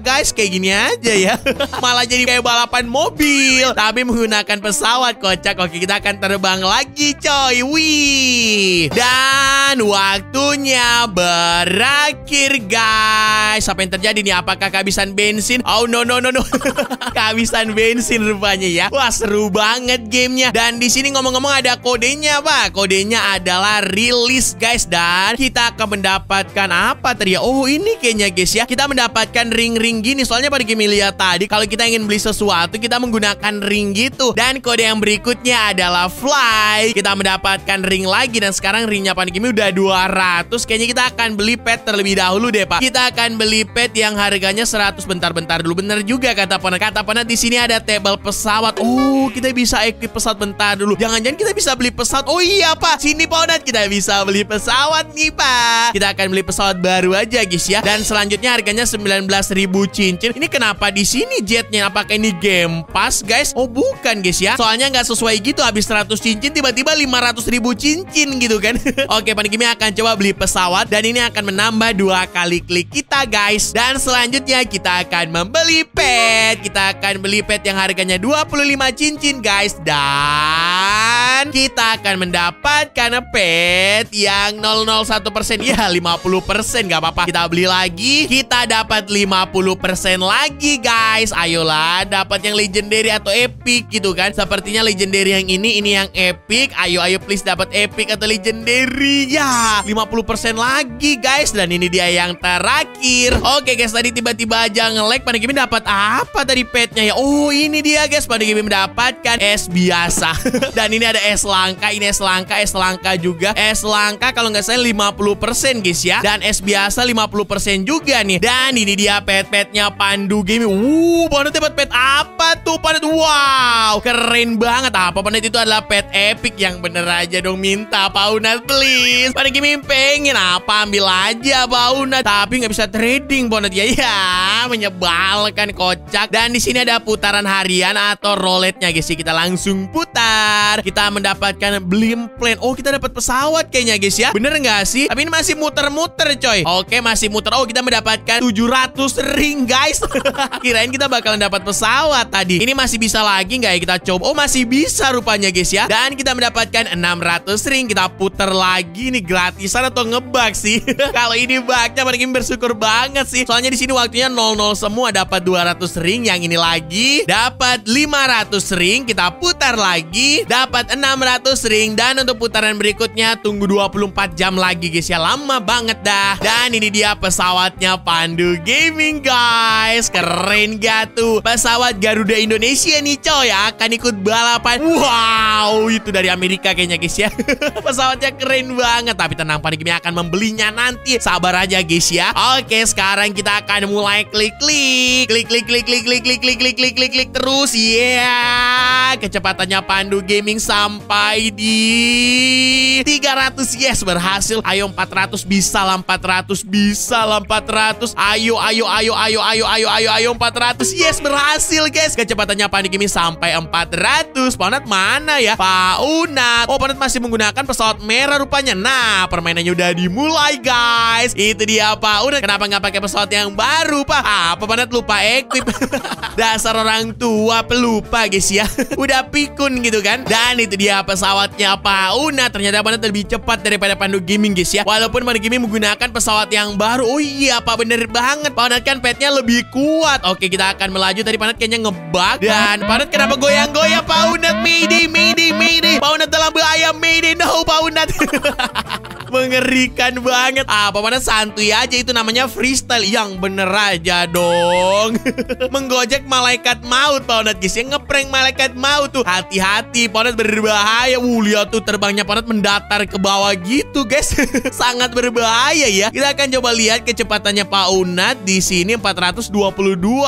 guys. Kayak gini aja ya. Malah jadi kayak balapan mobil. Tapi menggunakan pesawat kocak. Oke kita akan terbang lagi coy. Wih. Dan waktunya berakhir guys. Apa yang terjadi nih? Apakah kehabisan bensin? Oh no no no no. Kehabisan bensin rupanya ya. Wah seru banget gamenya. Dan di sini ngomong-ngomong ada kodenya pak. Kodenya adalah rilis guys. Dan kita akan mendapatkan apa tadi ya? Oh ini kayaknya guys ya. Kita mendapatkan ring-ring gini. Soalnya pada game lihat tadi Kalau kita ingin beli sesuatu Kita menggunakan ring gitu. Dan kode yang berikutnya adalah fly. Kita mendapatkan ring lagi Dan sekarang ringnya game udah 200 Kayaknya kita akan beli pet terlebih dahulu deh pak. Kita akan beli pet yang harganya 100 Bentar-bentar dulu. Bener juga kata Pona Kata Pona di sini ada table pesawat. Oh kita bisa equip pesawat bentar dulu. Jangan-jangan kita bisa beli pesawat. Oh iya pak. Sini Ponat. Kita bisa beli pesawat nih pak. Kita akan beli pesawat baru aja guys ya. Dan selanjutnya harganya 19.000 cincin. Ini kenapa di sini jetnya Apakah ini game pass guys? Oh bukan guys ya. Soalnya nggak sesuai gitu Habis 100 cincin tiba-tiba 500.000 cincin gitu kan. Oke Panikimi akan coba beli pesawat Dan ini akan menambah dua kali klik kita guys. Dan selanjutnya kita akan membeli pet. Kita akan beli pet yang harganya 25 cincin guys. Dan kita akan mendapatkan pet yang 001% Ya 50% gak apa-apa. Kita beli lagi. Kita dapat 50% lagi guys. Ayolah dapat yang legendary atau epic gitu kan. Sepertinya legendary yang ini Ini yang epic. Ayo ayo please dapat epic atau legendary. Ya 50% lagi guys. Dan ini dia yang terakhir. Oke guys tadi tiba-tiba aja nge-lag. Pada game dapat apa tadi petnya ya? Oh ini dia guys. Pada game mendapatkan es biasa. Dan ini ada es langka Ini es langka Es langka juga. Es langka kalau nggak salah 50% guys ya. Dan es biasa 50% juga nih. Dan ini dia pet-petnya Pandu Gaming. Wuh Pandu dapat pet apa tuh Pandu? Wow Keren banget. Apa Pandu itu adalah pet epic Yang bener aja dong. Minta Paunat please. Pandu Gaming pengen apa Ambil aja Paunat Tapi nggak bisa trading Paunat ya Ya menyebalkan kocak. Dan di sini ada putaran harian Atau roletnya guys. Kita langsung putar. Kita mendapatkan blim plan. Oh kita dapat pesawat kayaknya guys ya. Bener nggak sih? Tapi ini masih muter-muter coy. Oke masih muter. Oh kita mendapatkan 700 ring guys. Kirain kita bakalan dapat pesawat tadi. Ini masih bisa lagi nggak ya kita coba? Oh masih bisa rupanya guys ya. Dan kita mendapatkan 600 ring. Kita puter lagi nih gratisan atau ngebug sih? Kalau ini bugnya game bersyukur banget sih. Soalnya di sini waktunya 00 semua. Dapat 200 ring Yang ini lagi. Dapat 500 ring Kita putar lagi. Dapat 600 ring. Dan untuk putaran berikutnya tunggu 24 jam lagi guys ya. Lama banget dah. Dan ini dia pesawatnya Pandu Gaming guys Keren gak tuh Pesawat Garuda Indonesia nih coy Akan ikut balapan Wow, itu dari Amerika kayaknya guys ya. Pesawatnya keren banget. Tapi tenang, Pak Kimi akan membelinya nanti. Sabar aja guys ya. Oke, sekarang kita akan mulai klik-klik. Klik-klik, klik-klik, klik-klik, klik-klik, klik-klik, klik terus. Ya, yeah. kecepatannya Pandu Gaming sampai di 300. Yes, berhasil. Ayo 400 bisa lah 400 bisa lah 400. Ayo, ayo, ayo, ayo, ayo, ayo, ayo, ayo 400. Yes, berhasil guys. Kecepatannya Pandu Gaming sampai 400. Ponat mana ya? Pak Unat. Oh, Ponat masih menggunakan pesawat merah rupanya. Nah, permainannya udah dimulai, guys. Itu dia Pak Unat. Kenapa nggak pakai pesawat yang baru, Pak? Apa Ponat lupa equip? Dasar orang tua pelupa, guys ya. udah pikun gitu kan. Dan itu dia pesawatnya Pak Unat. Ternyata Ponat lebih cepat daripada Pandu Gaming, guys ya. Walaupun Pandu Gaming menggunakan pesawat yang baru. Oh iya, Pak bener banget. Pak Unat kan petnya lebih kuat. Oke, kita akan melaju. Tadi Panat kayaknya ngebug. Dan Panat kenapa goyang-goyang? Mayday, mayday, mayday. Pak Unat dalam bahaya, mayday. No, Pak Unat. Mengerikan banget. Apa mana santuy aja itu namanya freestyle. Yang bener aja dong. Menggojek malaikat maut Pak Onat guys. Yang ngeprank malaikat maut tuh. Hati-hati Pak Onat berbahaya. Wuh lihat tuh terbangnya Pak Onat mendatar ke bawah gitu guys. Sangat berbahaya ya. Kita akan coba lihat kecepatannya Pak Unat di sini 422.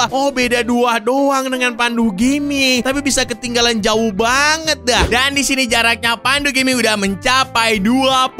Oh beda dua doang dengan Pandu Gaming. Tapi bisa ketinggalan jauh banget dah. Dan di sini jaraknya Pandu Gaming udah mencapai 20.000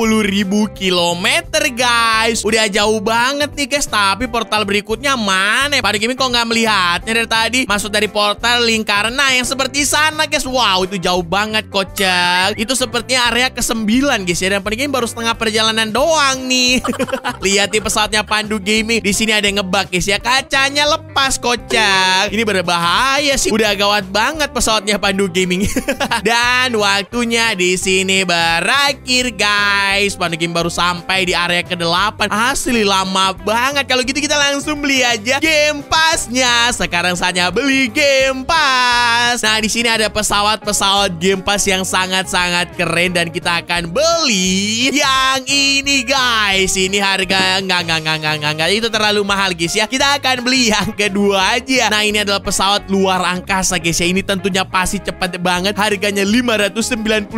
kilometer guys. Udah jauh banget nih guys. Tapi portal berikutnya mana? Pada Gaming kok nggak melihatnya dari tadi? Masuk dari portal lingkaran. Nah yang seperti sana guys. Wow itu jauh banget kocak. Itu sepertinya area ke-9 guys ya. Dan pada Gaming baru setengah perjalanan doang nih. Lihat nih pesawatnya Pandu Gaming di sini ada yang ngebug guys ya Kacanya lepas kocak. Ini berbahaya sih Udah gawat banget pesawatnya Pandu Gaming. Dan waktunya di sini berakhir guys. Pandu Gaming baru sampai di area ke-8 Asli lama banget. Kalau gitu kita langsung beli aja Game Pass-nya. Sekarang saatnya beli Game Pass. Nah di sini ada pesawat-pesawat Game Pass yang sangat-sangat keren Dan kita akan beli Yang ini guys. Ini harga Enggak, enggak, enggak, enggak, enggak, enggak Itu terlalu mahal guys ya Kita akan beli yang kedua aja Nah ini adalah pesawat luar angkasa guys ya Ini tentunya pasti cepat banget Harganya 599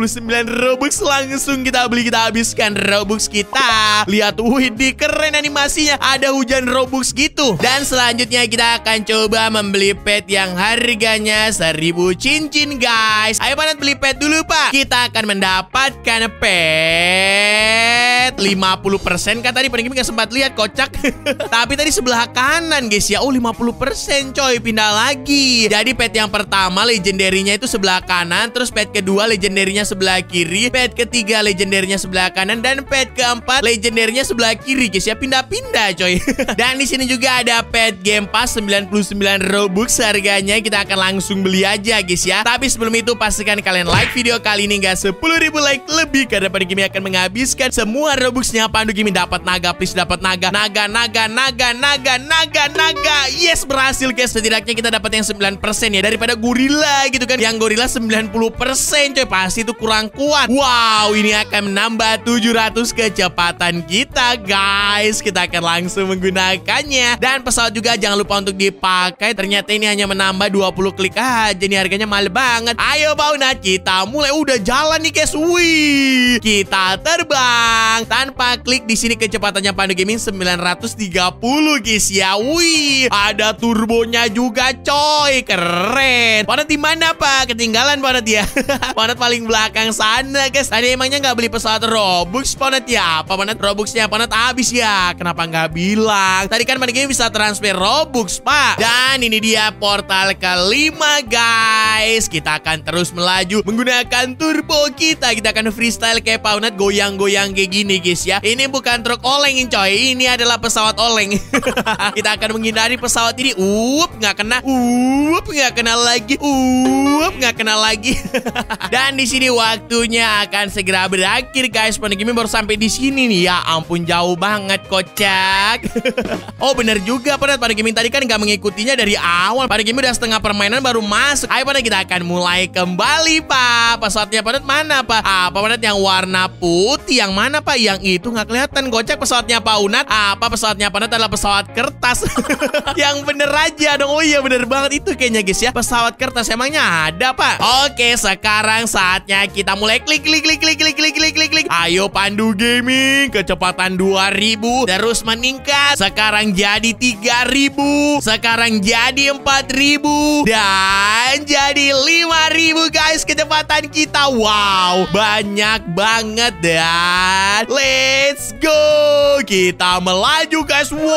Robux Langsung kita beli Kita habiskan Robux kita. Lihat, wih, di keren animasinya. Ada hujan Robux gitu. Dan selanjutnya kita akan coba membeli pet yang harganya 1000 cincin, guys. Ayo banget beli pet dulu, Pak. Kita akan mendapatkan pet 50% kan tadi Pada nggak sempat lihat kocak. Tapi tadi sebelah kanan, guys ya. Oh, 50% coy. Pindah lagi. Jadi pet yang pertama legendarinya itu sebelah kanan, terus pet kedua legendarinya sebelah kiri, pet ketiga legendarinya sebelah kanan dan pet keempat legendernya sebelah kiri guys ya pindah-pindah coy. Dan di sini juga ada pet Game Pass 99 Robux harganya kita akan langsung beli aja guys ya. Tapi sebelum itu pastikan kalian like video kali ini enggak 10.000 like lebih karena pada Kimi akan menghabiskan semua Robuxnya Pandu Kimi dapat naga please dapat naga naga naga naga naga naga naga yes berhasil guys. Setidaknya kita dapat yang 9% ya. Daripada gorila gitu kan. Yang gorila 90% coy. Pasti itu kurang kuat. Wow ini akan menambah 700 kecepatan kita guys. Kita akan langsung menggunakannya. Dan pesawat juga jangan lupa untuk dipakai. Ternyata ini hanya menambah 20 klik aja. Nih harganya mahal banget. Ayo Bauna. Kita mulai. Udah jalan nih guys. Wih Kita terbang. Tanpa klik di sini kecepatannya Pandu Gaming 930 guys ya Wih Ada turbonya juga coy. Keren. Ponat di mana Pak? Ketinggalan Ponat ya. Ponat paling belakang sana guys. Tadi emangnya nggak beli pesawat Robux Ponat ya? Apa mana Robuxnya? Ponat habis ya? Kenapa nggak bilang? Tadi kan Game bisa transfer Robux pak. Dan ini dia portal kelima guys. Kita akan terus melaju Menggunakan turbo kita. Kita akan freestyle kayak Paunat Goyang-goyang kayak gini guys ya. Ini bukan truk oleng coy. Ini adalah pesawat oleng Kita akan menghindari pesawat ini. Up nggak kena. Up nggak kena lagi. Up nggak kena lagi. Dan di sini waktunya akan segera berakhir guys. Game baru sampai di sini nih. Ya ampun jauh banget kocak. Oh bener juga pada pada gaming tadi kan nggak mengikutinya dari awal. Pada gaming udah setengah permainan baru masuk. Ayo pada kita akan mulai kembali pak. Pesawatnya pada mana pak? Apa pada yang warna putih? Yang mana pak? Yang itu nggak kelihatan gocek pesawatnya Pak Unat. Apa pesawatnya Unat adalah pesawat kertas. yang bener aja dong. Oh iya bener banget itu kayaknya guys ya. Pesawat kertas emangnya ada Pak? Oke sekarang saatnya kita mulai klik klik klik klik klik klik klik klik klik. Ayo Pandu Gaming kecepatan 2000 terus meningkat. Sekarang jadi 3000. Sekarang jadi 4000 dan jadi 5000 guys kecepatan kita. Wow, banyak banget dan let's go. Kita melaju guys. Wow,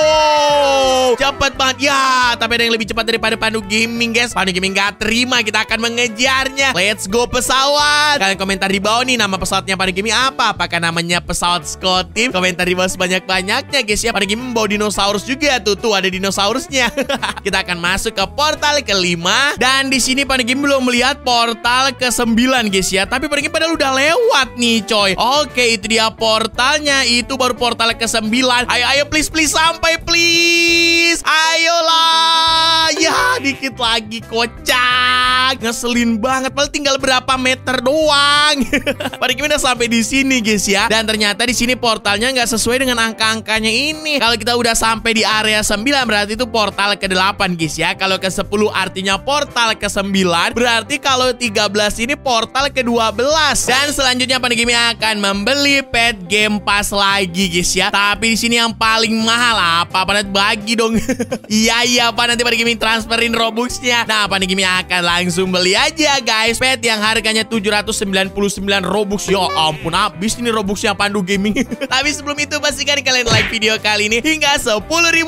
cepet banget ya. Tapi ada yang lebih cepat daripada Pandu Gaming guys. Pandu Gaming gak terima. Kita akan mengejarnya. Let's go pesawat. Kalian komentar di bawah nih nama pesawatnya Pandu Gaming apa? Apakah namanya pesawat Scotty? Komentar di bawah sebanyak-banyaknya guys ya. Pandu Gaming membawa dinosaurus juga tuh. Tuh ada dinosaurusnya. Kita akan masuk ke portal kelima dan di sini Pandu Gaming belum melihat portal ke-9 guys ya. Tapi Pandu Gaming padahal udah lewat nih coy. Oke, itu dia portalnya. Itu baru portal ke-9. Ayo ayo please please sampai please. Ayolah. Ya, dikit lagi kocak. Ngeselin banget. Padahal tinggal berapa meter doang. Pada kita sampai di sini guys ya. Dan ternyata di sini portalnya nggak sesuai dengan angka-angkanya ini. Kalau kita udah sampai di area 9 berarti itu portal ke-8 guys ya. Kalau ke-10 artinya portal ke-9. Berarti kalau 13 ini portal ke-12. Dan selanjutnya Panegimi akan membeli pet game pass lagi guys ya. Tapi di sini yang paling mahal apa? Panet bagi dong. Iya iya Pak nanti Panegimi transferin Robuxnya. Nah Panegimi akan langsung beli aja guys. Pet yang harganya 799 Robux. Ya ampun habis ini Robuxnya Pandu Gaming. Tapi sebelum itu pastikan kalian like video kali ini hingga 10.000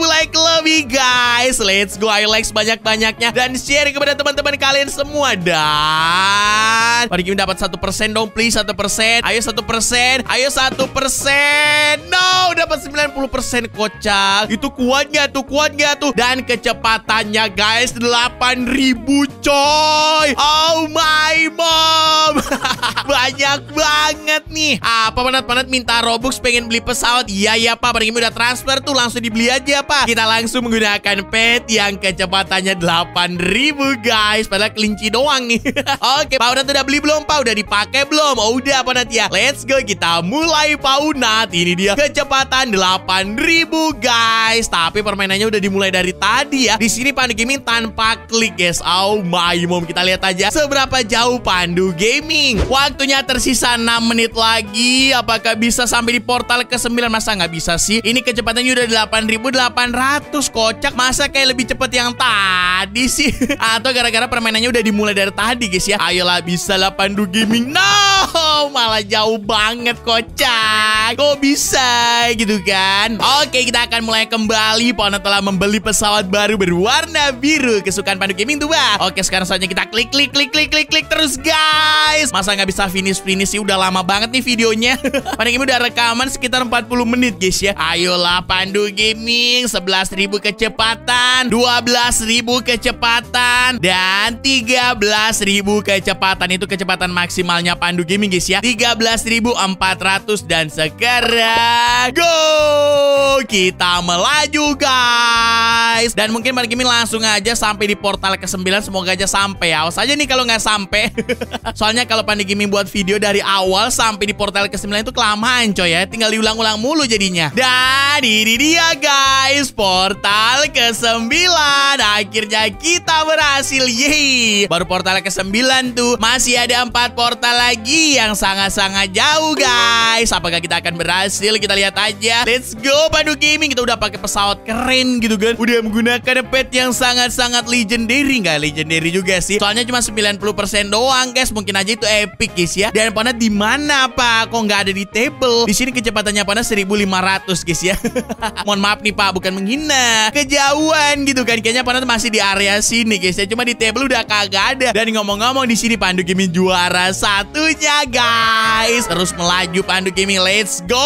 like lebih guys. Let's go ayo like sebanyak-banyaknya dan share kepada teman-teman kalian semua dan Pada game dapat satu persen dong please satu persen. Ayo satu persen. Ayo satu persen. No dapat 90 persen kocak. Itu kuat gak tuh kuat gak tuh dan kecepatannya guys 8000 coy. Oh my mom. Banyak banget nih. Apa penat-penat minta Robux pengen beli pesawat? Iya ya Pak, game udah transfer tuh langsung dibeli aja Pak. Kita langsung menggunakan pet yang kecepatannya 8000 guys. Padahal kelinci doang nih. Oke, Pak Unat udah beli belum Pak? Udah dipakai belum? Oh udah Pak Unat ya. Let's go kita mulai Pak Unat. Ini dia kecepatan 8000 guys. Tapi permainannya udah dimulai dari tadi ya. Di sini Pandu Gaming tanpa klik guys. Oh my mom. Kita lihat aja seberapa jauh Pandu Gaming. Waktunya tersisa 6 menit lagi. Apakah bisa sampai di portal ke-9? Masa nggak bisa sih? Ini kecepatannya udah 8800 kocak. Masa kayak lebih cepet yang tadi sih? Atau gara-gara permainannya udah dimulai dari tadi guys ya. Ayolah bisa lah Pandu Gaming. No, malah jauh banget kocak. Kok bisa gitu kan? Oke, kita akan mulai kembali. Pona telah membeli pesawat baru berwarna biru. Kesukaan Pandu Gaming tuh, Bah. Oke, sekarang saatnya kita klik, klik, klik, klik, klik, klik terus, guys. Masa nggak bisa finish-finish sih? Udah lama banget nih videonya. Pandu Gaming udah rekaman sekitar 40 menit, guys ya. Ayolah, Pandu Gaming. 11.000 kecepatan, 12.000 kecepatan, dan 13.000 kecepatan. Itu kecepatan maksimalnya Pandu Gaming, guys ya. 13.400 dan sekarang go! Kita melaju, guys. Dan mungkin Pandu Gaming langsung aja sampai di portal ke-9. Semoga aja sampai ya. Awas aja nih kalau nggak sampai. Soalnya kalau Pandu Gaming buat video dari awal sampai di portal ke-9 itu kelamaan, coy ya. Tinggal diulang-ulang mulu jadinya. Dan ini dia, guys. Portal ke-9. Akhirnya kita berhasil. Yeay. Baru portal ke-9 tuh. Masih ada empat portal lagi yang sangat-sangat jauh, guys. Apakah kita akan berhasil? Kita lihat aja. Let's go, Pandu Gaming. Kita udah pakai pesawat keren gitu kan. Udah menggunakan pet yang sangat-sangat legendary. Nggak legendary juga sih. Soalnya cuma 90% doang, guys. Mungkin aja itu epic, guys ya. Dan Pana di mana, Pak? Kok nggak ada di table? Di sini kecepatannya Pana 1500, guys ya. Mohon maaf nih, Pak. Bukan menghina. Kejauhan gitu kan. Kayaknya Pana masih di area sini, guys ya. Cuma di table udah kagak ada. Dan ngomong-ngomong di sini Pandu Gaming juara satunya, guys. Terus melaju Pandu Gaming. Let's go!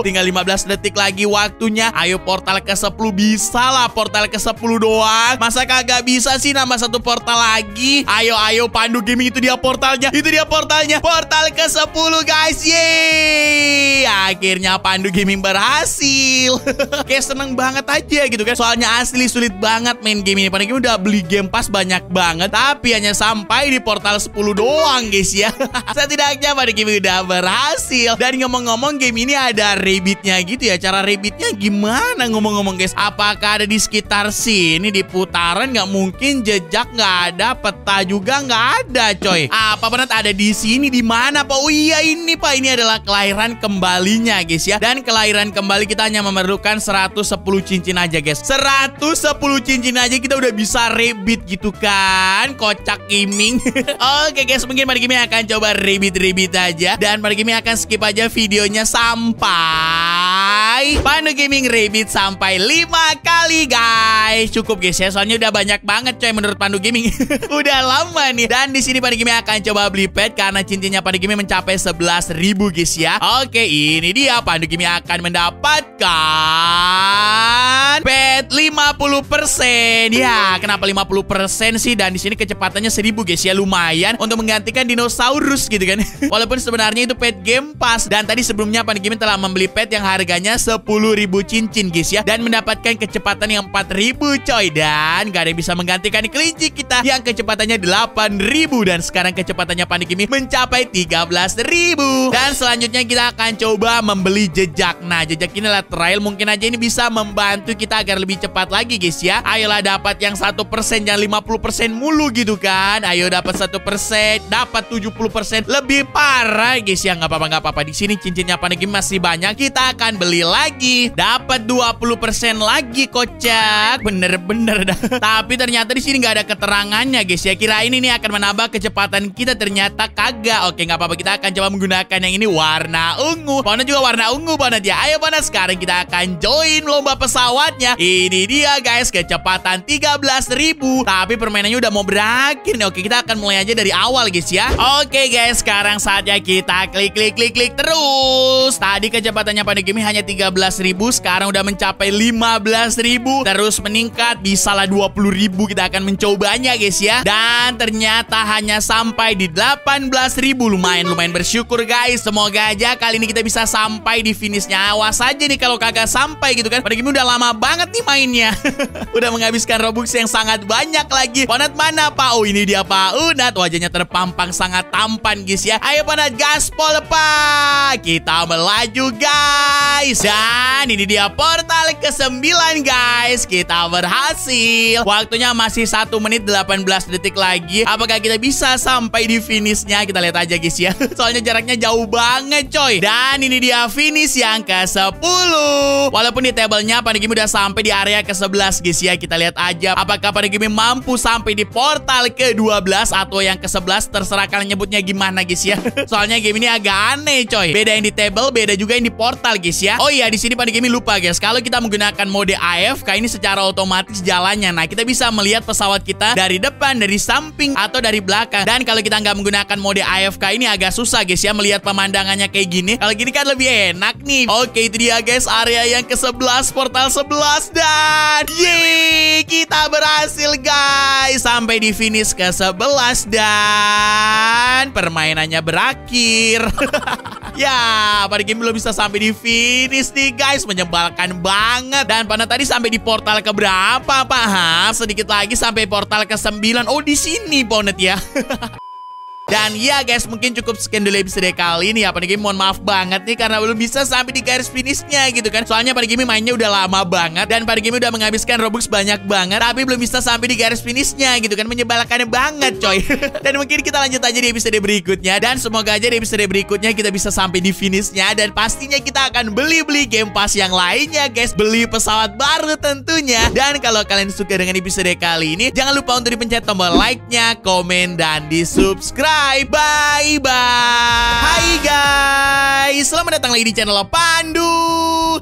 Tinggal 15 detik lagi waktunya. Ayo portal ke 10 bisa lah portal ke 10 doang. Masa kagak bisa sih nambah satu portal lagi? Ayo ayo Pandu Gaming itu dia portalnya. Itu dia portalnya. Portal ke 10 guys. Yeay. Akhirnya Pandu Gaming berhasil. Kayak seneng banget aja gitu kan. Soalnya asli sulit banget main game ini. Pandu Gaming udah beli game pas banyak banget. Tapi hanya sampai di portal 10 doang guys ya. Setidaknya Pandu Gaming udah berhasil. Dan ngomong-ngomong game ini ada rabbitnya gitu ya. Cara rabbitnya gimana ngomong-ngomong guys? Apakah ada di sekitar sini di putaran nggak mungkin jejak nggak ada peta juga nggak ada coy. Apa benar ada di sini di mana pak? Oh iya ini pak ini adalah kelahiran kembalinya guys ya. Dan kelahiran kembali kita hanya memerlukan 110 cincin aja guys. 110 cincin aja kita udah bisa rabbit gitu kan. Kocak gaming. Oke guys mungkin pada gaming akan coba rabbit-rabbit aja. Dan pada gaming akan skip aja videonya sampai Panu Gaming Rabbit sampai 5 kali guys. Cukup guys ya, soalnya udah banyak banget coy menurut Pandu Gaming. udah lama nih. Dan di sini Pandu Gaming akan coba beli pet karena cincinnya Pandu Gaming mencapai 11.000 guys ya. Oke, ini dia Pandu Gaming akan mendapatkan pet 50%. Ya, kenapa 50% sih? Dan di sini kecepatannya 1000 guys ya, lumayan untuk menggantikan dinosaurus gitu kan. Walaupun sebenarnya itu pet game pass dan tadi sebelumnya Pandu Gaming telah membeli pet yang harganya 10.000 cincin guys ya. Dan mendapatkan kecepatan yang 4000 coy. Dan gak ada yang bisa menggantikan kelinci kita yang kecepatannya 8000 dan sekarang kecepatannya panik ini mencapai 13000 dan selanjutnya kita akan coba membeli jejak. Nah jejak ini adalah trial. Mungkin aja ini bisa membantu kita agar lebih cepat lagi guys ya. Ayolah dapat yang satu persen yang 50% mulu gitu kan. Ayo dapat satu persen dapat 70% lebih parah guys ya. Nggak apa-apa nggak apa-apa. Di sini cincinnya panik ini masih banyak. Kita akan beli lagi dapat 20% lagi kocak. Bener-bener dah. Tapi ternyata di sini nggak ada keterangannya guys. Ya kirain ini akan menambah kecepatan kita. Ternyata kagak. Oke nggak apa-apa. Kita akan coba menggunakan yang ini. Warna ungu. Pona juga warna ungu Pona ya ayo Pona sekarang kita akan join lomba pesawatnya. Ini dia guys. Kecepatan 13.000 tapi permainannya udah mau berakhir nih. Oke kita akan mulai aja dari awal guys ya. Oke guys. Sekarang saatnya kita klik klik klik klik terus. Tadi kecepatannya pada game hanya 13.000 sekarang udah mencapai 15.000 terus meningkat bisa lah 20.000 kita akan mencobanya guys ya. Dan ternyata hanya sampai di 18.000 lumayan lumayan bersyukur guys. Semoga aja kali ini kita bisa sampai di finishnya awas aja nih kalau kagak sampai gitu kan. Pada game udah lama banget nih mainnya. Udah menghabiskan robux yang sangat banyak lagi. Ponat mana pak? Oh ini dia pak. Unat wajahnya terpampang sangat tampan guys ya. Ayo Ponat gaspol pak. Kita melaju guys dan ini dia portal ke-9 guys. Kita berhasil. Waktunya masih 1 menit 18 detik lagi. Apakah kita bisa sampai di finishnya? Kita lihat aja guys ya. Soalnya jaraknya jauh banget coy. Dan ini dia finish yang ke-10 Walaupun di tabelnya Panegimi udah sampai di area ke-11 guys ya. Kita lihat aja Apakah Panegimi mampu sampai di portal ke-12 Atau yang ke-11 Terserah kalian nyebutnya gimana guys ya. Soalnya game ini agak aneh coy. Beda yang di table Beda juga yang di portal guys ya. Oh iya di sini Panegimi lupa guys Kalau kita menggunakan mode AFK ini secara otomatis jalannya. Nah, kita bisa melihat pesawat kita dari depan, dari samping, atau dari belakang. Dan kalau kita nggak menggunakan mode AFK ini agak susah guys ya melihat pemandangannya kayak gini. Kalau gini kan lebih enak nih. Oke, itu dia guys area yang ke-11, portal 11. Dan yeay, kita berhasil guys. Sampai di finish ke-11 dan permainannya berakhir. ya, pada game belum bisa sampai di finish nih guys. Menyebalkan banget. Dan pada tadi sampai di portal ke berapa, Pak? Ha? Sedikit lagi sampai portal ke-9. Oh, di sini, Ponet ya. Dan ya guys, mungkin cukup sekian dulu episode kali ini ya. Game mohon maaf banget nih karena belum bisa sampai di garis finishnya gitu kan. Soalnya pada game mainnya udah lama banget dan pada game udah menghabiskan Robux banyak banget tapi belum bisa sampai di garis finishnya gitu kan. Menyebalkan banget coy. dan mungkin kita lanjut aja di episode berikutnya dan semoga aja di episode berikutnya kita bisa sampai di finishnya dan pastinya kita akan beli-beli game pass yang lainnya guys. Beli pesawat baru tentunya. Dan kalau kalian suka dengan episode kali ini, jangan lupa untuk dipencet tombol like-nya, komen dan di subscribe bye bye bye. Hai guys. Selamat datang lagi di channel Pandu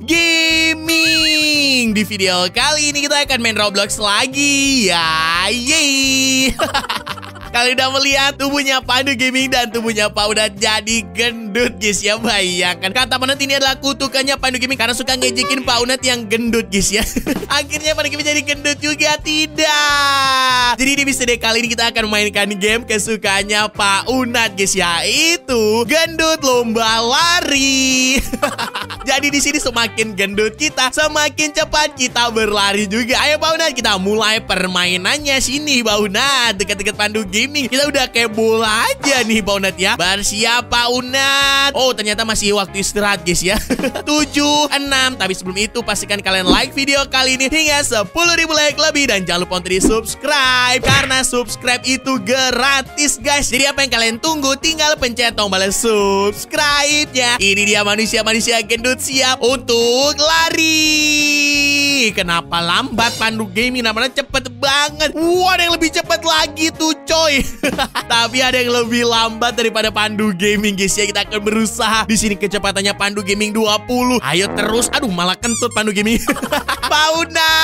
Gaming. Di video kali ini kita akan main Roblox lagi. Ya yeay Kalian udah melihat tubuhnya Pandu Gaming dan tubuhnya Pak udah jadi gendut guys ya. Bayangkan Kata Pandu ini adalah kutukannya Pandu Gaming Karena suka ngejekin Pak Unat yang gendut guys ya. Akhirnya Pandu Gaming jadi gendut juga. Tidak. Jadi di episode kali ini kita akan mainkan game kesukaannya Pak Unat guys ya Itu gendut lomba lari. Jadi di sini semakin gendut kita Semakin cepat kita berlari juga. Ayo Pak Unat kita mulai permainannya. Sini Pak Unat Dekat-dekat Pandu Gaming Kita udah kayak bola aja nih Pak Unat ya. Bersiap Pak Unat? Oh ternyata masih waktu istirahat guys ya. 7, 6 Tapi sebelum itu pastikan kalian like video kali ini Hingga 10 ribu like lebih. Dan jangan lupa untuk di subscribe Karena subscribe itu gratis guys. Jadi apa yang kalian tunggu Tinggal pencet tombol subscribe ya Ini dia manusia-manusia gendut siap untuk lari. Kenapa lambat? Pandu Gaming namanya cepet banget. Wah ada yang lebih cepet lagi tuh coy Tapi ada yang lebih lambat daripada Pandu Gaming guys ya. Kita akan berusaha. Di sini kecepatannya Pandu Gaming 20 Ayo terus. Aduh malah kentut Pandu Gaming. Pauna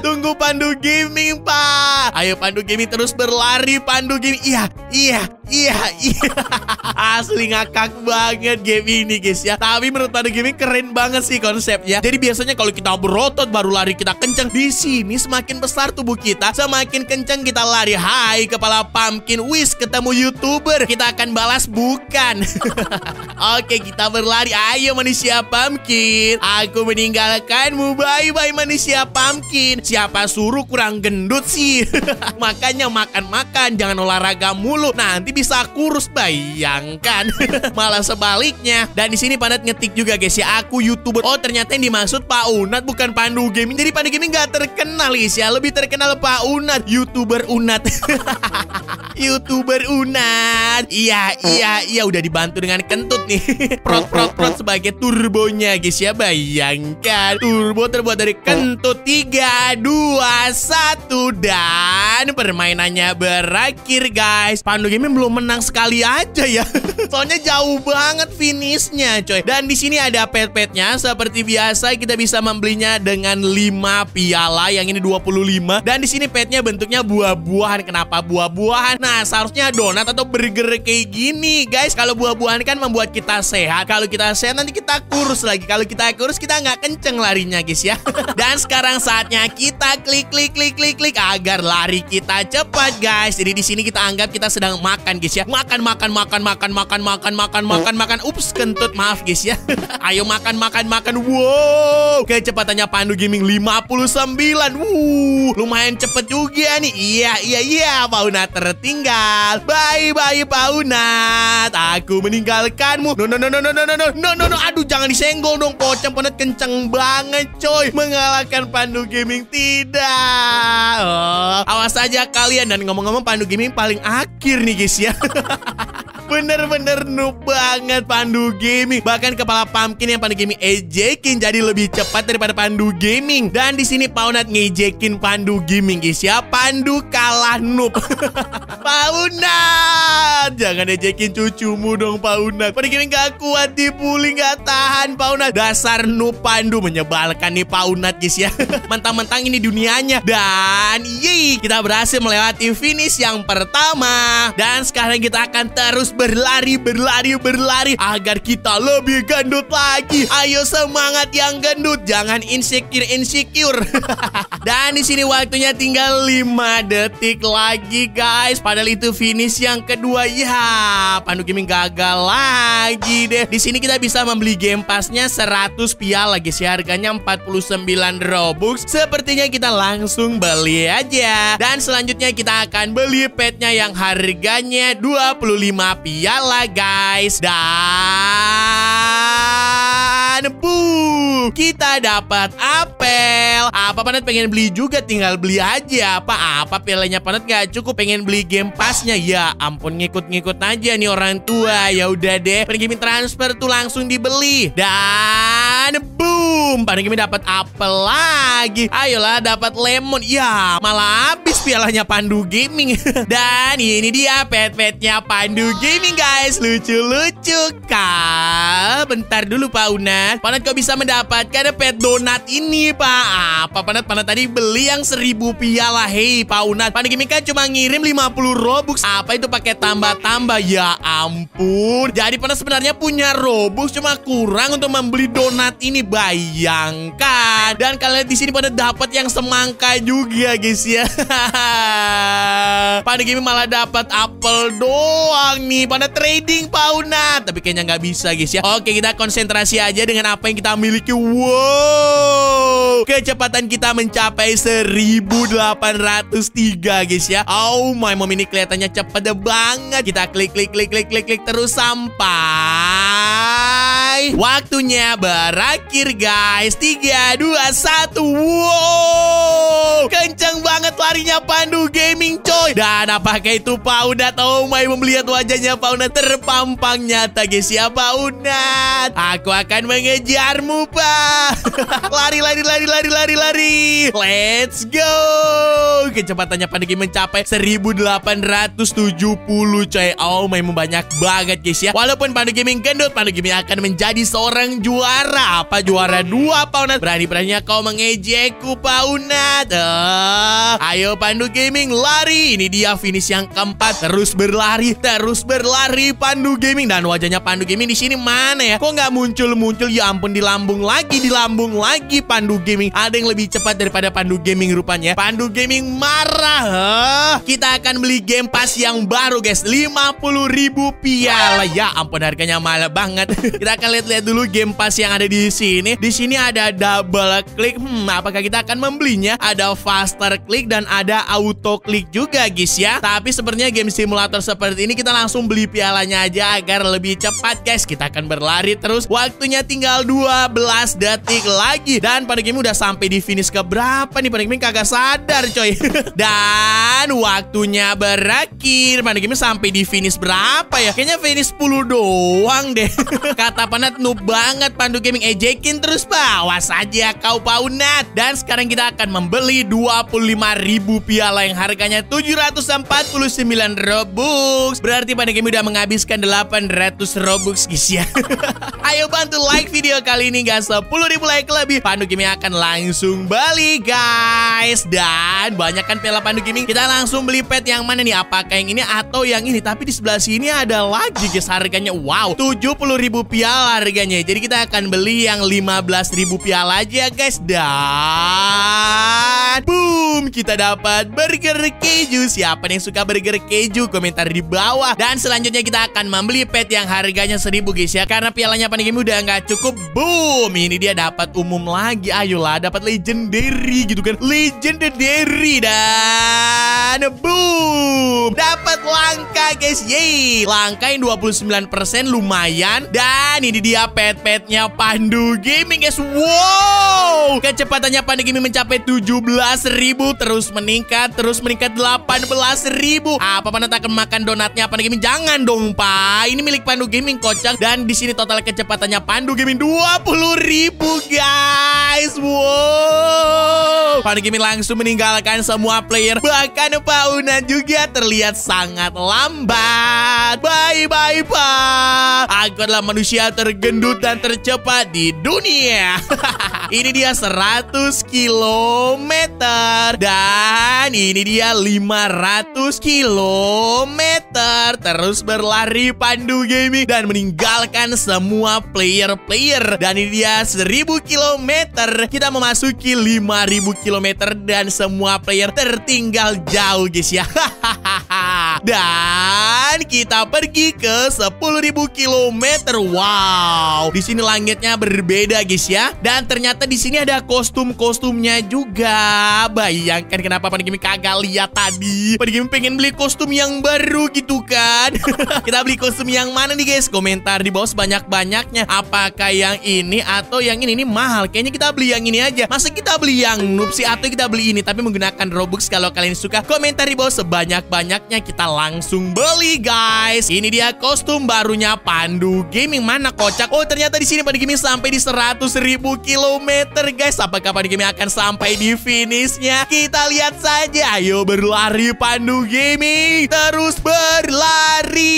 Tunggu Pandu Gaming pak. Ayo Pandu Gaming terus berlari Pandu Gaming. Iya Iya Iya Iya. Asli ngakak banget game ini guys ya. Tapi menurut Pandu Gaming keren banget sih konsepnya. Jadi biasanya kalau kita berotot baru lari kita kencang Di sini semakin besar tubuh kita Semakin kencang kita lari. Hai kepala pumpkin Wis ketemu youtuber. Kita akan balas bukan? Oke kita berlari. Ayo manusia pumpkin. Aku meninggalkanmu. Bye-bye manusia pumpkin. Siapa suruh kurang gendut sih? Makanya makan-makan Jangan olahraga mulu. Nanti bisa kurus Bayangkan. Malah sebaliknya. Dan di sini Pandat ngetik juga guys ya. Aku youtuber. Oh ternyata yang dimaksud Pak Unat Bukan Pandu Gaming. Jadi Pandu Gaming gak terkenal guys ya. Lebih terkenal Pak Unat Youtuber Unat Youtuber Unat Iya iya iya Udah dibantu dengan kentut nih. Prot prot prot sebagai turbonya guys ya. Bayangkan Turbo terbuat dari kentut. 3, 2, 1 Dan permainannya berakhir guys. Pandu Gaming belum menang sekali aja ya. Soalnya jauh banget finishnya coy. Dan di sini ada pet-petnya. Seperti biasa kita bisa membelinya dengan 5 piala. Yang ini 25 Dan di sini petnya bentuknya buah-buahan. Kenapa buah-buahan? Nah seharusnya donat atau burger kayak gini. Guys Kalau buah-buahan kan membuat kita sehat. Kalau kita sehat nanti kita kurus lagi. Kalau kita kurus kita nggak kenceng larinya guys ya. Dan sekarang saatnya kita klik klik klik klik klik Agar lari kita cepat guys. Jadi di sini kita anggap kita sedang makan guys ya. Makan makan makan makan makan makan makan makan makan. Ups kentut. Maaf guys ya. Ayo makan makan makan. Wow. Kecepatannya Pandu Gaming 59 Wuh Lumayan cepet juga nih. Iya iya iya Pauna tertinggal. Bye bye Paunat Aku meninggalkanmu. No no no no no no no no no no no. Aduh jangan disenggol dong Pocong. Paunat kenceng banget coy. Mengalahkan Pandu Gaming. Tidak. Oh, Awas aja kalian Dan ngomong-ngomong Pandu Gaming paling akhir nih guys ya Bener-bener noob banget Pandu Gaming. Bahkan kepala pumpkin yang Pandu Gaming ejekin jadi lebih cepat daripada Pandu Gaming. Dan di sini Paunat ngejekin Pandu Gaming guys ya. Pandu kalah noob. Paunat, jangan ejekin cucumu dong Paunat. Pandu Gaming gak kuat dibully gak tahan Paunat. Dasar noob Pandu menyebalkan nih Paunat guys ya. Mentang-mentang ini dunianya. Dan yeay, kita berhasil melewati finish yang pertama. Dan sekarang kita akan terus berlari, berlari, berlari agar kita lebih gendut lagi. Ayo semangat yang gendut, jangan insecure insecure. Dan di sini waktunya tinggal 5 detik lagi guys. Padahal itu finish yang kedua ya. Pandu Gaming gagal lagi deh. Di sini kita bisa membeli game passnya 100 piala guys ya. Harganya 49 Robux. Sepertinya kita langsung beli aja. Dan selanjutnya kita akan beli petnya yang harganya 25 piala guys. Dan Buh Kita dapat apel. Apa Panat pengen beli juga? Tinggal beli aja. Apa-apa pialanya Panat gak cukup? Pengen beli game passnya? Ya ampun ngikut-ngikut aja nih orang tua. Ya udah deh Pergi transfer tuh langsung dibeli. Dan Buh Boom, Panda Gaming dapat apel lagi. Ayolah dapat lemon. Ya, malah habis pialanya Pandu Gaming. Dan ini dia pet-petnya Pandu Gaming guys. Lucu-lucu kak. Bentar dulu Pak Unat. Panat kok bisa mendapatkan pet donat ini Pak? Apa Panat? Panat tadi beli yang seribu piala. Hei Pak Unat. Pandu Gaming kan cuma ngirim 50 Robux. Apa itu pakai tambah-tambah? Ya ampun. Jadi Panat sebenarnya punya Robux cuma kurang untuk membeli donat ini. Bayangkan. Dan kalian di sini pada dapat yang semangka juga guys ya. Pada game malah dapat apel doang nih. Pada trading Pauna. Tapi kayaknya nggak bisa guys ya. Oke kita konsentrasi aja dengan apa yang kita miliki. Wow. Kecepatan kita mencapai 1803 guys ya. Oh my mom ini kelihatannya cepet banget. Kita klik klik klik klik klik klik terus sampai waktunya berakhir guys. 3 2 1. Wow. Kencang banget larinya Pandu Gaming coy. Dan apakah itu Pak Unat? Oh my melihat wajahnya Pak Unat terpampang nyata guys ya Pak Unat. Aku akan mengejarmu Pak. lari lari lari lari lari lari. Let's go. Kecepatannya Pandu Gaming mencapai 1870 coy. Oh my banyak banget guys ya. Walaupun Pandu Gaming gendut, Pandu Gaming akan menjadi seorang juara. Apa juara dua Pak Unat? Berani-beraninya kau mengejekku Pak Unat. Uh, ayo Pandu Gaming lari. Ini dia finish yang keempat. Terus berlari, terus berlari Pandu Gaming dan wajahnya Pandu Gaming di sini mana ya? Kok nggak muncul-muncul? Ya ampun di lambung lagi, di lambung lagi Pandu Gaming. Ada yang lebih cepat daripada Pandu Gaming rupanya. Pandu Gaming marah. Huh? Kita akan beli Game Pass yang baru guys. 50 ribu piala. Ya ampun harganya mahal banget. kita akan lihat-lihat dulu Game Pass yang ada di sini. Di sini ada double klik. Hmm, apakah kita akan membelinya? Ada faster klik dan ada auto klik juga guys ya. Tapi sepertinya game simulator seperti ini kita langsung beli pialanya aja agar lebih cepat guys. Kita akan berlari terus. Waktunya tinggal 12 detik lagi. Dan pada game udah sampai di finish ke berapa nih? Pada game kagak sadar coy. dan waktunya berakhir. Pada game sampai di finish berapa ya? Kayaknya finish 10 doang deh. Kata Panat noob banget Pandu Gaming ejekin terus bawa saja kau Paunat. Dan sekarang kita akan membeli 25.000 piala yang harganya 749 Robux. Berarti Pandu Gaming udah menghabiskan 800 Robux guys ya. Ayo bantu like video kali ini guys 10.000 like lebih. Pandu Gaming akan langsung beli guys. Dan banyak kan piala Pandu Gaming. Kita langsung beli pet yang mana nih? Apakah yang ini atau yang ini? Tapi di sebelah sini ada lagi guys harganya. Wow 70.000 piala harganya. Jadi kita akan beli yang 15.000 piala aja guys. Dan boom kita dapat burger keju. Siapa yang suka burger keju? Komentar di bawah. Dan selanjutnya kita akan membeli pet yang harganya 1000 guys ya. Karena pialanya panik udah nggak cukup. Boom ini dia dapat umum lagi. Ayolah dapat legendary gitu kan. Legendary dan boom dapat langka guys. Yeay. Langka yang 29% lumayan. Dan ini dia pet-petnya Pandu Gaming guys. Wow. Kecepatannya Pandu Gaming mencapai 17.000 terus meningkat terus meningkat 18.000. Apa Pandu akan makan donatnya Pandu Gaming? Jangan dong, Pak. Ini milik Pandu Gaming kocak dan di sini total kecepatannya Pandu Gaming 20.000 guys. Wow. Pandu Gaming langsung meninggalkan semua player. Bahkan Pak Una juga terlihat sangat lambat. Bye bye Pak. Aku adalah manusia tergendut dan tercepat di dunia. ini dia 100 km dan ini dia 500 km terus berlari Pandu Gaming dan meninggalkan semua player-player. Dan ini dia 1000 km kita memasuki 5000 km dan semua player tertinggal jauh guys ya. Dan kita pergi ke 10.000 km wow di sini langitnya berbeda guys ya. Dan ternyata di sini ada kostum-kostumnya juga. Bayangkan kenapa Pandu Gaming kagak lihat tadi? Pandu Gaming pengen beli kostum yang baru gitu kan? Kita beli kostum yang mana nih guys? Komentar di bawah sebanyak-banyaknya. Apakah yang ini atau yang ini? Ini mahal. Kayaknya kita beli yang ini aja. Masa kita beli yang noob opsi atau kita beli ini tapi menggunakan Robux? Kalau kalian suka komentar di bawah sebanyak-banyaknya. Kita langsung beli guys. Ini dia kostum barunya Pandu Gaming. Mana kocak. Oh ternyata di sini Pandu Gaming sampai di 100 ribu kilometer guys. Apakah Pandu Gaming akan sampai di finishnya? Kita lihat saja. Ayo berlari Pandu Gaming. Terus berlari.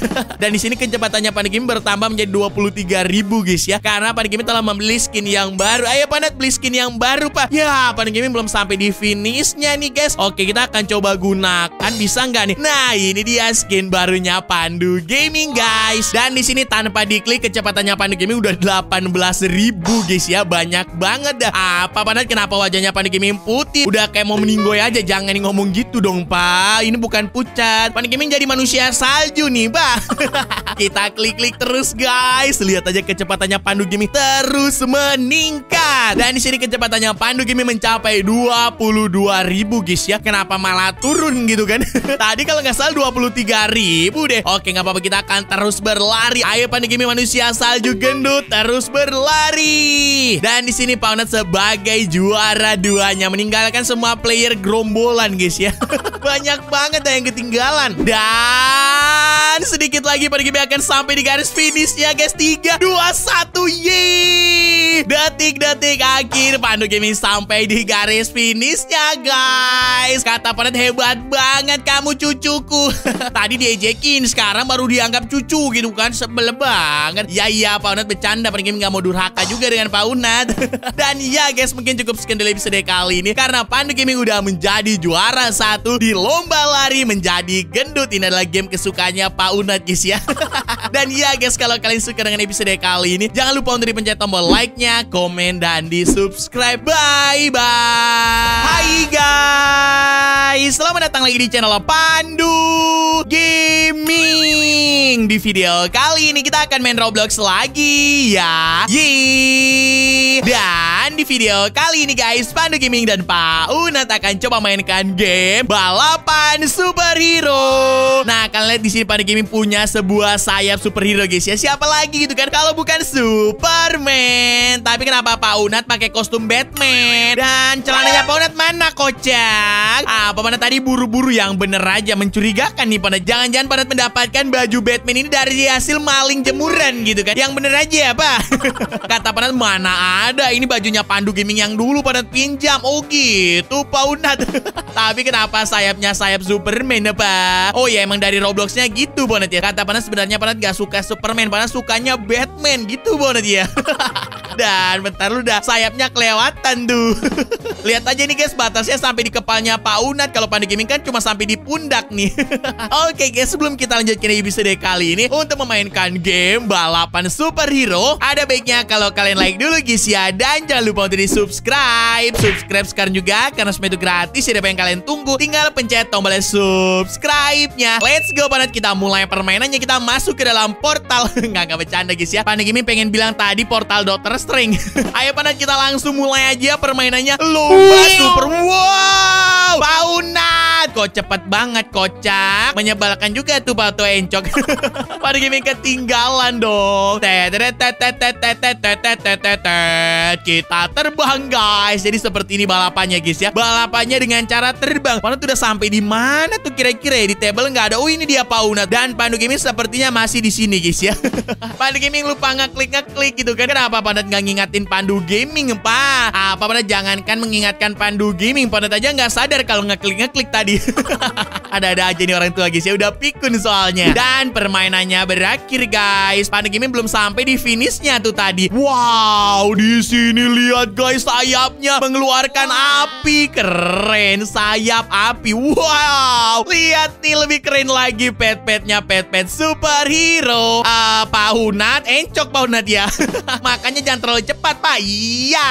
Dan di sini kecepatannya Pandu Gaming bertambah menjadi 23 ribu guys ya. Karena Pandu Gaming telah membeli skin yang baru. Ayo Pandu beli skin yang baru pak. Ya Pandu Gaming belum sampai di finishnya nih guys. Oke kita akan coba gunakan. Bisa nggak nih? Nah ini dia skin barunya Pandu Gaming guys. Dan di sini tanpa diklik kecepatannya Pandu Gaming udah 18 ribu guys ya. Banyak banget dah. Apa Pandu kenapa wajahnya Pandu Gaming putih? Udah kayak mau meninggoy aja. Jangan ngomong gitu dong pak. Ini bukan pucat. Pandu Gaming jadi manusia salju nih pak. kita klik-klik terus guys. Lihat aja kecepatannya Pandu Gaming terus meningkat. Dan di sini kecepatannya Pandu Gaming mencapai 22 ribu guys ya. Kenapa malah turun gitu kan? Tadi kalau nggak salah 23 ribu deh. Oke nggak apa-apa kita akan terus berlari. Ayo Pandu Gaming manusia salju gendut terus berlari. Dan di sini Paunet sebagai juara duanya meninggalkan semua player gerombolan guys ya. Banyak banget yang ketinggalan. Dan sedikit lagi Pandu Gaming akan sampai di garis finish ya guys. 3 2 1 yeay. Detik-detik akhir Pandu Gaming sampai di garis finishnya guys. Kata Paunet hebat banget kamu cucuku. Tadi diejekin, sekarang baru dianggap cucu gitu kan. Sebel banget. Ya iya, Pak Unat bercanda. Paling nggak mau durhaka juga dengan Pak Unat. Dan ya guys, mungkin cukup sekian dari episode kali ini. Karena Pandu Gaming udah menjadi juara satu di lomba lari menjadi gendut. Ini adalah game kesukaannya Pak Unat guys ya. Dan ya guys, kalau kalian suka dengan episode kali ini, jangan lupa untuk dipencet tombol like-nya, komen, dan di subscribe. Bye-bye. Hai guys, selamat datang lagi di channel Pandu Gaming. Di video kali ini kita akan main Roblox lagi ya. Yeay. Dan di video kali ini guys, Pandu Gaming dan Pak Unat akan coba mainkan game balapan superhero. Nah, kalian lihat di sini Pandu Gaming punya sebuah sayap superhero guys ya. Siapa lagi gitu kan kalau bukan Superman. Tapi kenapa Pak Unat pakai kostum Batman? Dan celananya Pak Unat mana kocak? Pak Unat tadi buru-buru yang bener aja mencurigakan nih Unat. Jangan-jangan Unat mendapatkan baju Batman ini dari hasil maling jemuran gitu kan. Yang bener aja Pak. Kata Pak Unat mana ada ini bajunya Pandu Gaming yang dulu Pak Unat pinjam. Oh gitu Pak Unat. Tapi kenapa sayapnya sayap Superman ya Pak? Oh ya emang dari Robloxnya gitu Unat ya. Kata Pak Unat sebenarnya Pak Unat gak suka Superman. Pak Unat sukanya Batman gitu Unat ya. Dan bentar lu udah sayapnya kelewatan tuh. Lihat aja nih guys, batasnya sampai di kepalanya Pak Unat. Kalau Panda Gaming kan cuma sampai di pundak nih. Oke guys, sebelum kita lanjutkan episode kali ini untuk memainkan game balapan superhero, ada baiknya kalau kalian like dulu guys ya dan jangan lupa untuk di subscribe. Subscribe sekarang juga karena semua itu gratis. Jadi apa yang kalian tunggu? Tinggal pencet tombol subscribe-nya. Let's go banget kita mulai permainannya. Kita masuk ke dalam portal. Nggak nggak bercanda guys ya. Panda Gaming pengen bilang tadi portal Doctor String. Ayo Panda kita langsung mulai aja permainannya. Lomba super wow. Paunat. Kok cepet banget kocak. Menyebalkan juga tuh Pak Tuh Encok. Pada gaming ketinggalan dong. Kita terbang guys. Jadi seperti ini balapannya guys ya. Balapannya dengan cara terbang. Pandu udah sampai di mana tuh kira-kira di table nggak ada. Oh ini dia Paunat dan Pandu Gaming sepertinya masih di sini guys ya. Pandu Gaming lupa ngeklik ngeklik gitu kan. Kenapa Pandu nggak ngingatin Pandu Gaming Pak? Apa Pandu jangankan mengingatkan Pandu Gaming. Pandu aja nggak sadar kalau ngeklik ngeklik tadi. Ada-ada aja nih orang tua guys ya. Udah pikun soalnya. Dan permainannya berakhir guys. Pandu Gaming belum sampai di finishnya tuh tadi. Wow, di sini lihat guys sayapnya mengeluarkan api. Keren sayap api. Wow, lihat nih lebih keren lagi pet-petnya pet-pet superhero. Uh, Pak Hunat, encok Pak Hunat ya. Makanya jangan terlalu cepat Pak. Iya.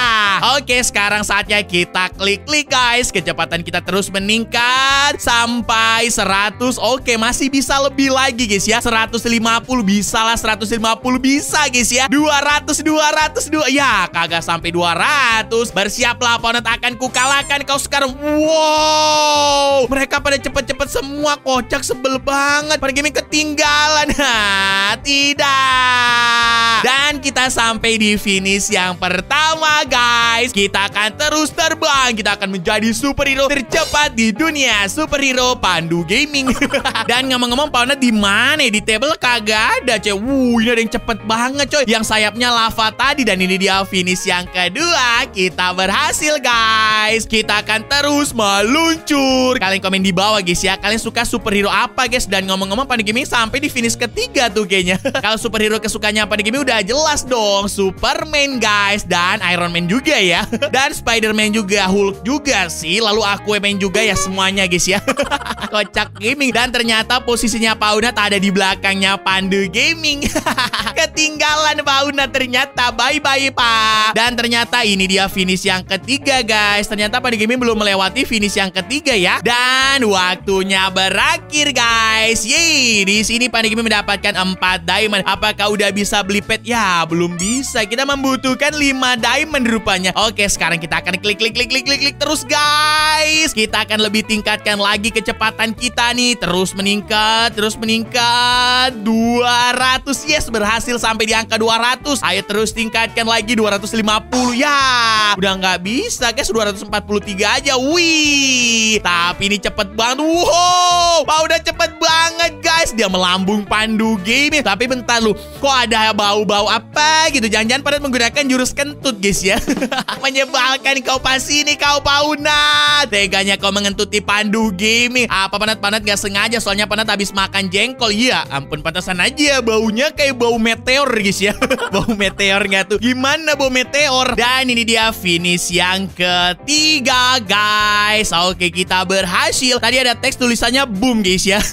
Oke, sekarang saatnya kita klik-klik guys. Kecepatan kita terus meningkat sampai 100. Oke, masih bisa lebih lagi guys ya. 150 bisa lah, 150 bisa guys ya. 200, 200, 2. Ya, kagak sampai 200. Bersiaplah opponent akan kukalahkan kau sekarang. Wow. Mereka pada cepet-cepet semua kocak sebel banget. Pada gaming ketinggalan. Ha, tidak. Dan kita kita sampai di finish yang pertama, guys. Kita akan terus terbang. Kita akan menjadi superhero tercepat di dunia. Superhero Pandu Gaming. Dan ngomong-ngomong, Pauna di mana? Di table kagak ada, coy. Wuh, ini ada yang cepet banget, coy. Yang sayapnya lava tadi. Dan ini dia finish yang kedua. Kita berhasil, guys. Kita akan terus meluncur. Kalian komen di bawah, guys ya. Kalian suka superhero apa, guys? Dan ngomong-ngomong, Pandu Gaming sampai di finish ketiga tuh kayaknya. Kalau superhero kesukaannya Pandu Gaming udah jelas dong. Superman, guys. Dan Iron Man juga ya. Dan Spider-Man juga. Hulk juga sih. Lalu Aquaman juga ya semuanya, guys ya. Kocak gaming. Dan ternyata posisinya Pauna tak ada di belakangnya Pandu Gaming. Ketinggalan Pauna ternyata. Bye-bye, Pak. Dan ternyata ini dia finish yang ketiga, guys. Ternyata Pandu Gaming belum melewati finish yang ketiga ya. Dan waktunya berakhir, guys. Yeay, di sini Pandu Gaming mendapatkan 4 diamond. Apakah udah bisa beli pet? Ya, belum bisa. Kita membutuhkan 5 diamond rupanya. Oke, sekarang kita akan klik klik klik klik klik klik terus, guys. Kita akan lebih tingkatkan lagi kecepatan kita nih. Terus meningkat, terus meningkat. 200. Yes, berhasil sampai di angka 200. Ayo terus tingkatkan lagi 250. Ya, udah nggak bisa, guys. 243 aja. Wih. Tapi ini cepet banget. Wow, Pak udah cepet banget, guys. Dia melambung pandu game. Tapi bentar lu, kok ada bau-bau apa gitu? Jangan-jangan pada menggunakan jurus kentut, guys ya. Menyebalkan kau pasti ini kau Pauna. Teganya kau mengentuti pandu game. Apa panat-panat gak sengaja soalnya panat habis makan jengkol. Iya, ampun pantasan aja baunya kayak bau meteor, guys ya. bau meteor nggak tuh? Gimana bau meteor? Dan ini dia finish yang ketiga, guys. Oke, kita berhasil. Tadi ada teks tulisannya boom, guys ya.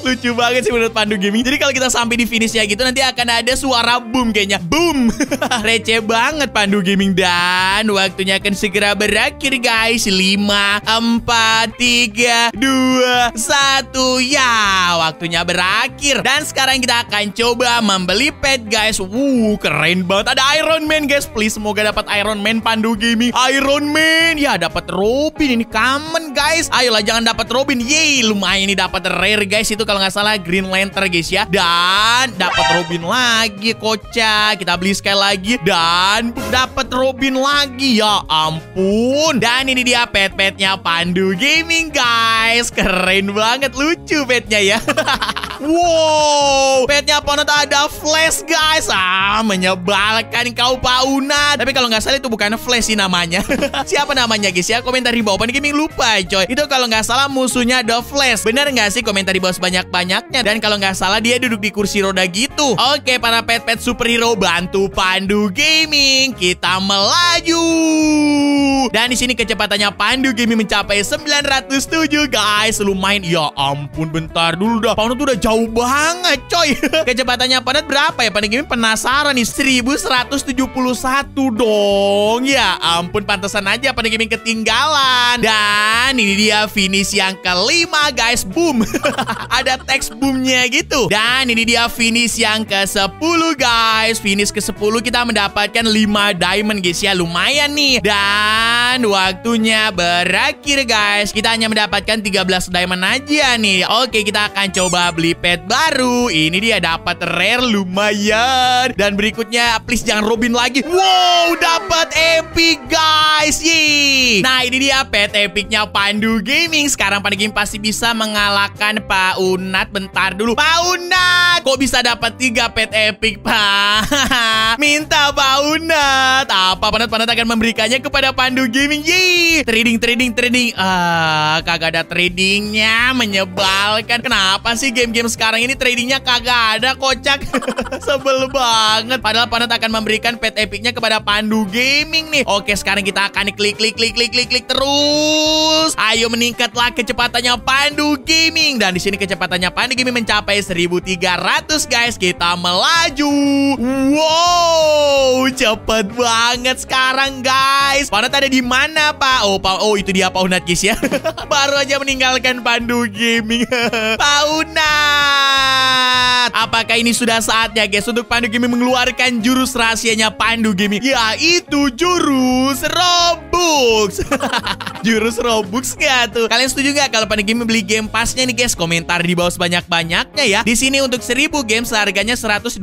Lucu banget sih menurut Pandu Gaming. Jadi kalau kita sampai di finishnya gitu nanti akan ada suara boom kayaknya. Boom. Receh banget Pandu Gaming dan waktunya akan segera berakhir guys. 5 4 3 2 1 ya. Waktunya berakhir. Dan sekarang kita akan coba membeli pet guys. Wuh, keren banget. Ada Iron Man guys. Please semoga dapat Iron Man Pandu Gaming. Iron Man. Ya dapat Robin ini common guys. Ayolah jangan dapat Robin. Yeay, lumayan ini dapat rare guys. Itu kalau nggak salah Green Lantern guys ya. Dan dapat Robin lagi kocak. Kita beli sekali lagi dan dapat Robin lagi. Ya ampun. Dan ini dia pet-petnya Pandu Gaming guys. Keren banget lucu petnya ya. wow, petnya Ponot ada flash guys. Ah, menyebalkan kau Pauna. Tapi kalau nggak salah itu bukan flash sih namanya. Siapa namanya guys ya? Komentar di bawah. Pandu Gaming lupa coy. Itu kalau nggak salah musuhnya The Flash. Bener nggak sih komentar di bawah banyak-banyaknya Dan kalau nggak salah dia duduk di kursi roda gitu Oke para pet-pet superhero bantu Pandu Gaming Kita melaju Dan di sini kecepatannya Pandu Gaming mencapai 907 guys Lumayan Ya ampun bentar dulu dah Pandu tuh udah jauh banget coy Kecepatannya Pandu berapa ya Pandu Gaming penasaran nih 1171 dong Ya ampun pantesan aja Pandu Gaming ketinggalan Dan ini dia finish yang kelima guys Boom ada teks boomnya gitu. Dan ini dia finish yang ke-10 guys. Finish ke-10 kita mendapatkan 5 diamond guys ya. Lumayan nih. Dan waktunya berakhir guys. Kita hanya mendapatkan 13 diamond aja nih. Oke kita akan coba beli pet baru. Ini dia dapat rare lumayan. Dan berikutnya please jangan Robin lagi. Wow dapat epic guys. Yeay. Nah ini dia pet epicnya Pandu Gaming. Sekarang Pandu Gaming pasti bisa mengalahkan Pak Unat bentar dulu. Pak Unat, kok bisa dapat tiga pet epic, Pak? Minta Pak Unat. Apa Panat-Panat akan memberikannya kepada Pandu Gaming? Yeay, trading, trading, trading. Ah, kagak ada tradingnya, menyebalkan. Kenapa sih game-game sekarang ini tradingnya kagak ada, kocak? Sebel banget. Padahal Panat akan memberikan pet epicnya kepada Pandu Gaming nih. Oke, sekarang kita akan klik, klik, klik, klik, klik, klik terus. Ayo meningkatlah kecepatannya Pandu Gaming. Dan di sini kecepatannya Pandu Gaming mencapai 1300 guys. Kita melaju. Wow, cepet banget sekarang guys. Paunat ada di mana Pak? Oh, pa oh itu dia Paunat guys ya. Baru aja meninggalkan Pandu Gaming. Paunat. Apakah ini sudah saatnya guys untuk Pandu Gaming mengeluarkan jurus rahasianya Pandu Gaming? Ya itu jurus Robux. jurus Robux nggak tuh? Kalian setuju nggak kalau Pandu Gaming beli game pasnya nih guys? Komentar di bawah sebanyak-banyaknya ya. Di sini untuk 1000 games harganya 125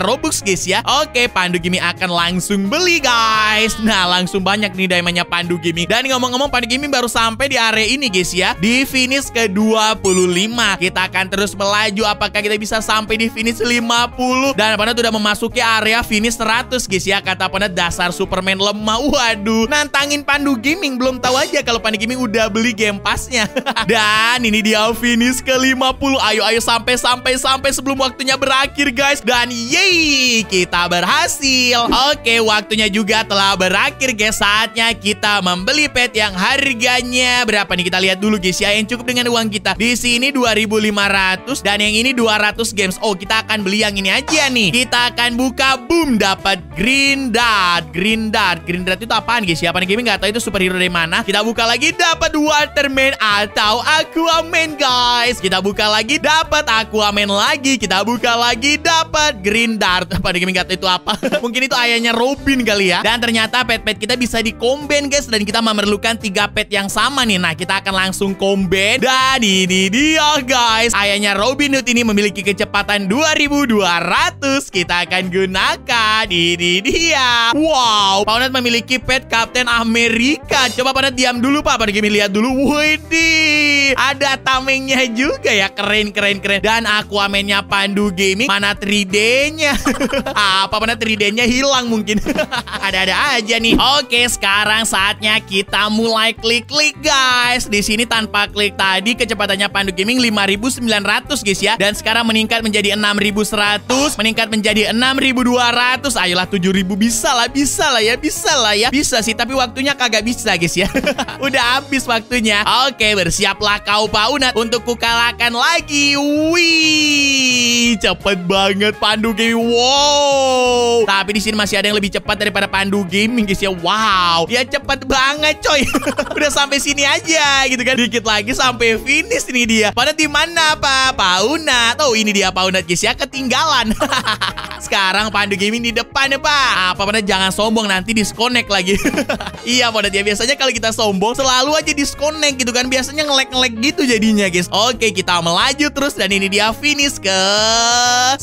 Robux guys ya. Oke, Pandu Gaming akan langsung beli guys. Nah, langsung banyak nih diamondnya Pandu Gaming. Dan ngomong-ngomong Pandu Gaming baru sampai di area ini guys ya. Di finish ke-25. Kita akan terus melaju apakah kita bisa sampai di finish 50 dan Pandu sudah memasuki area finish 100 guys ya. Kata Pandu dasar Superman lemah. Waduh, nantangin Pandu Gaming belum tahu aja kalau Pandu Gaming udah beli game passnya. dan ini dia finish ke-50. Ayo ayo sampai sampai sampai sebelum waktunya berakhir guys. Dan yeay, kita berhasil. Oke, waktunya juga telah berakhir guys. Saatnya kita membeli pet yang harganya berapa nih kita lihat dulu guys ya. Yang cukup dengan uang kita. Di sini 2500 dan yang ini 200 games. Oh, kita akan beli yang ini aja nih. Kita akan buka boom dapat green dot. Green dot. Green dot itu apaan guys ya? Panik gaming nggak tahu itu superhero dari mana. Kita buka lagi dapat Waterman atau Aquaman guys. Kita buka lagi dapat Aquaman lagi. Kita buka lagi dapat Green Dart. Pada gaming kata itu apa? Mungkin itu ayahnya Robin kali ya. Dan ternyata pet-pet kita bisa dikomben guys. Dan kita memerlukan tiga pet yang sama nih. Nah kita akan langsung komben. Dan ini dia guys. Ayahnya Robin Hood ini memiliki kecepatan 2200. Kita akan gunakan. Ini dia. Wow. Paunet memiliki pet Captain Amerika. Coba pada diam dulu pak. Pada gaming lihat dulu. Widih. Ada tamengnya juga ya. Keren keren keren. Dan Aquaman-nya Pandu Gaming. Mana 3D-nya? Apa mana 3D-nya hilang mungkin. Ada-ada aja nih. Oke, sekarang saatnya kita mulai klik-klik guys. Di sini tanpa klik tadi kecepatannya Pandu Gaming 5900 guys ya. Dan sekarang meningkat menjadi 6100, meningkat menjadi 6200. Ayolah 7000 bisa lah, bisa lah ya, bisa lah ya. Bisa sih, tapi waktunya kagak bisa guys ya. Udah habis waktunya. Oke, bersiaplah kau Pak Unat untuk kukalahkan lagi. Wih, cepet banget Pandu Gaming. Wow. Tapi di sini masih ada yang lebih cepat daripada Pandu Gaming guys ya. Wow, dia cepet banget coy. Udah sampai sini aja gitu kan. Dikit lagi sampai finish ini dia. Pada di mana Pak? Paunat. Oh, ini dia Paunat guys ya, ketinggalan. Sekarang Pandu Gaming di depan ya Pak. Apa pada jangan sombong nanti disconnect lagi. iya pada dia biasanya kalau kita sombong selalu aja disconnect gitu kan. Biasanya ngelek-ngelek gitu jadinya guys. Oke, kita melaju terus dan ini dia finish ke 1000.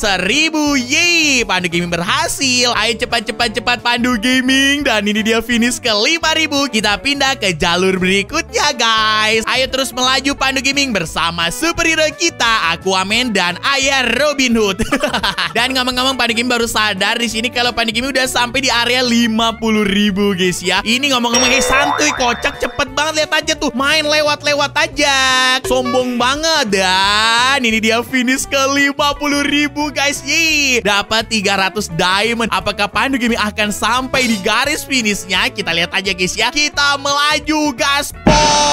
Yeay, Pandu Gaming berhasil. Ayo cepat-cepat cepat Pandu Gaming dan ini dia finish ke 5000. Kita pindah ke jalur berikutnya guys. Ayo terus melaju Pandu Gaming bersama superhero kita Aquaman dan ayah Robin Hood. dan ngomong-ngomong Pandu Gaming baru sadar di sini kalau Pandu Gaming udah sampai di area 50.000 guys ya. Ini ngomong-ngomong hey, santuy kocak cepet banget lihat aja tuh. Main lewat-lewat aja. Sombong banget dan ini dia finish ke 50.000 guys. Yeay. Dapat 300 diamond. Apakah Pandu Gaming akan sampai di garis finishnya? Kita lihat aja guys ya. Kita melaju gaspol.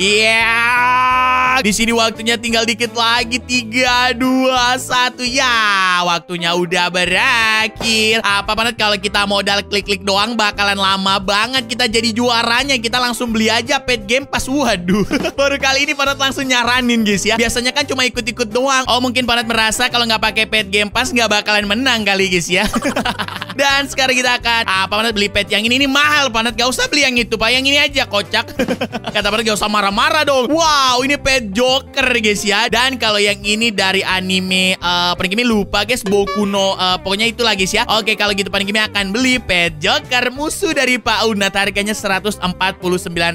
Yeah. Di sini waktunya tinggal dikit lagi. 3 2 1 ya. Waktunya udah berakhir. Apa banget kalau kita modal klik-klik doang bakalan lama banget kita jadi juaranya. Kita langsung beli aja pet game pas. Waduh. Baru kali ini Panat langsung nyaranin guys ya. Biasanya kan cuma ikut-ikut doang. Oh mungkin Panat merasa kalau nggak pakai pet game pas nggak bakalan menang kali guys ya. Dan sekarang kita akan apa Panat beli pet yang ini ini mahal Panat gak usah beli yang itu Pak. Yang ini aja kocak. Kata Panat gak usah marah-marah dong. Wow ini pet Joker guys ya. Dan kalau yang ini dari anime uh, Panikimi lupa guys Boku no uh, pokoknya itu lagi guys ya. Oke kalau gitu Panikimi akan beli pet Joker musuh dari Pak Unat harganya 149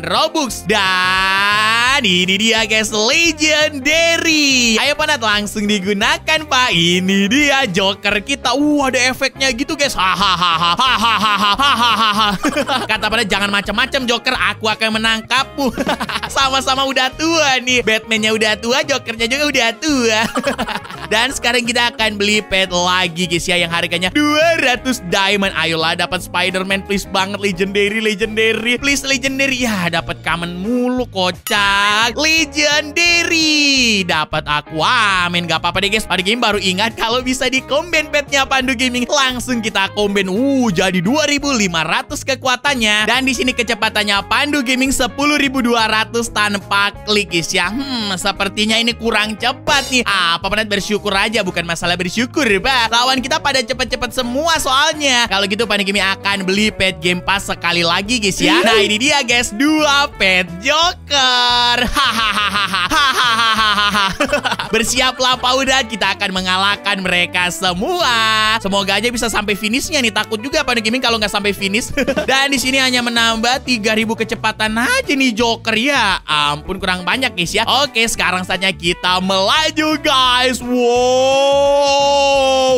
Robux. Dan ini dia guys legendary. Ayo Panat langsung digunakan Pak. Ini dia Joker kita. Uh ada efeknya gitu guys. Hahaha. Hahaha. Kata pada jangan macam-macam Joker, aku akan menangkapmu. Sama-sama udah tua nih. Batman-nya udah tua, Jokernya juga udah tua. Dan sekarang kita akan beli pet lagi guys ya yang harganya 200 diamond. Ayolah dapat Spider-Man please banget legendary legendary. Please legendary. Ya dapat common mulu kocak. Legendary. Dapat Aquaman. Gak apa-apa deh guys. Pada game baru ingat kalau bisa di combine petnya Pandu Gaming langsung kita combine. Uh, jadi 2500 kekuatannya. Dan di sini kecepatannya Pandu Gaming 10200 tanpa klik guys ya. Hmm, sepertinya ini kurang cepat nih. Ah, apa penat bersyukur aja bukan masalah bersyukur, Pak. Lawan kita pada cepet-cepet semua soalnya. Kalau gitu Pandu Gaming akan beli pet game pass sekali lagi guys ya. Nah, ini dia guys, dua pet joker. Hahaha. Bersiaplah Paudan, kita akan mengalahkan mereka semua. Semoga aja bisa sampai finishnya nih. Takut juga Pandu Gaming kalau nggak sampai finish. Dan di sini hanya menambah 3000 kecepatan aja nih Joker ya. Ampun kurang banyak guys ya. Oke, sekarang saatnya kita melaju guys. Wow,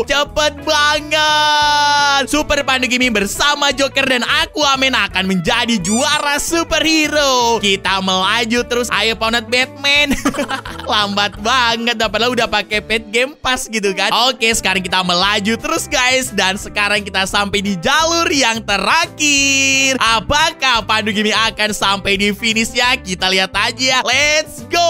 cepet banget. Super Pandu Gaming bersama Joker dan aku Amin akan menjadi juara superhero. Kita melaju terus. Ayo Paunet Batman. Lambat banget, padahal udah pakai pet game pass gitu kan. Oke, sekarang kita melaju terus guys. Dan sekarang kita sampai di jalur yang terakhir. Apakah Pandu Gaming akan sampai di finish ya? Kita lihat aja. Let's go!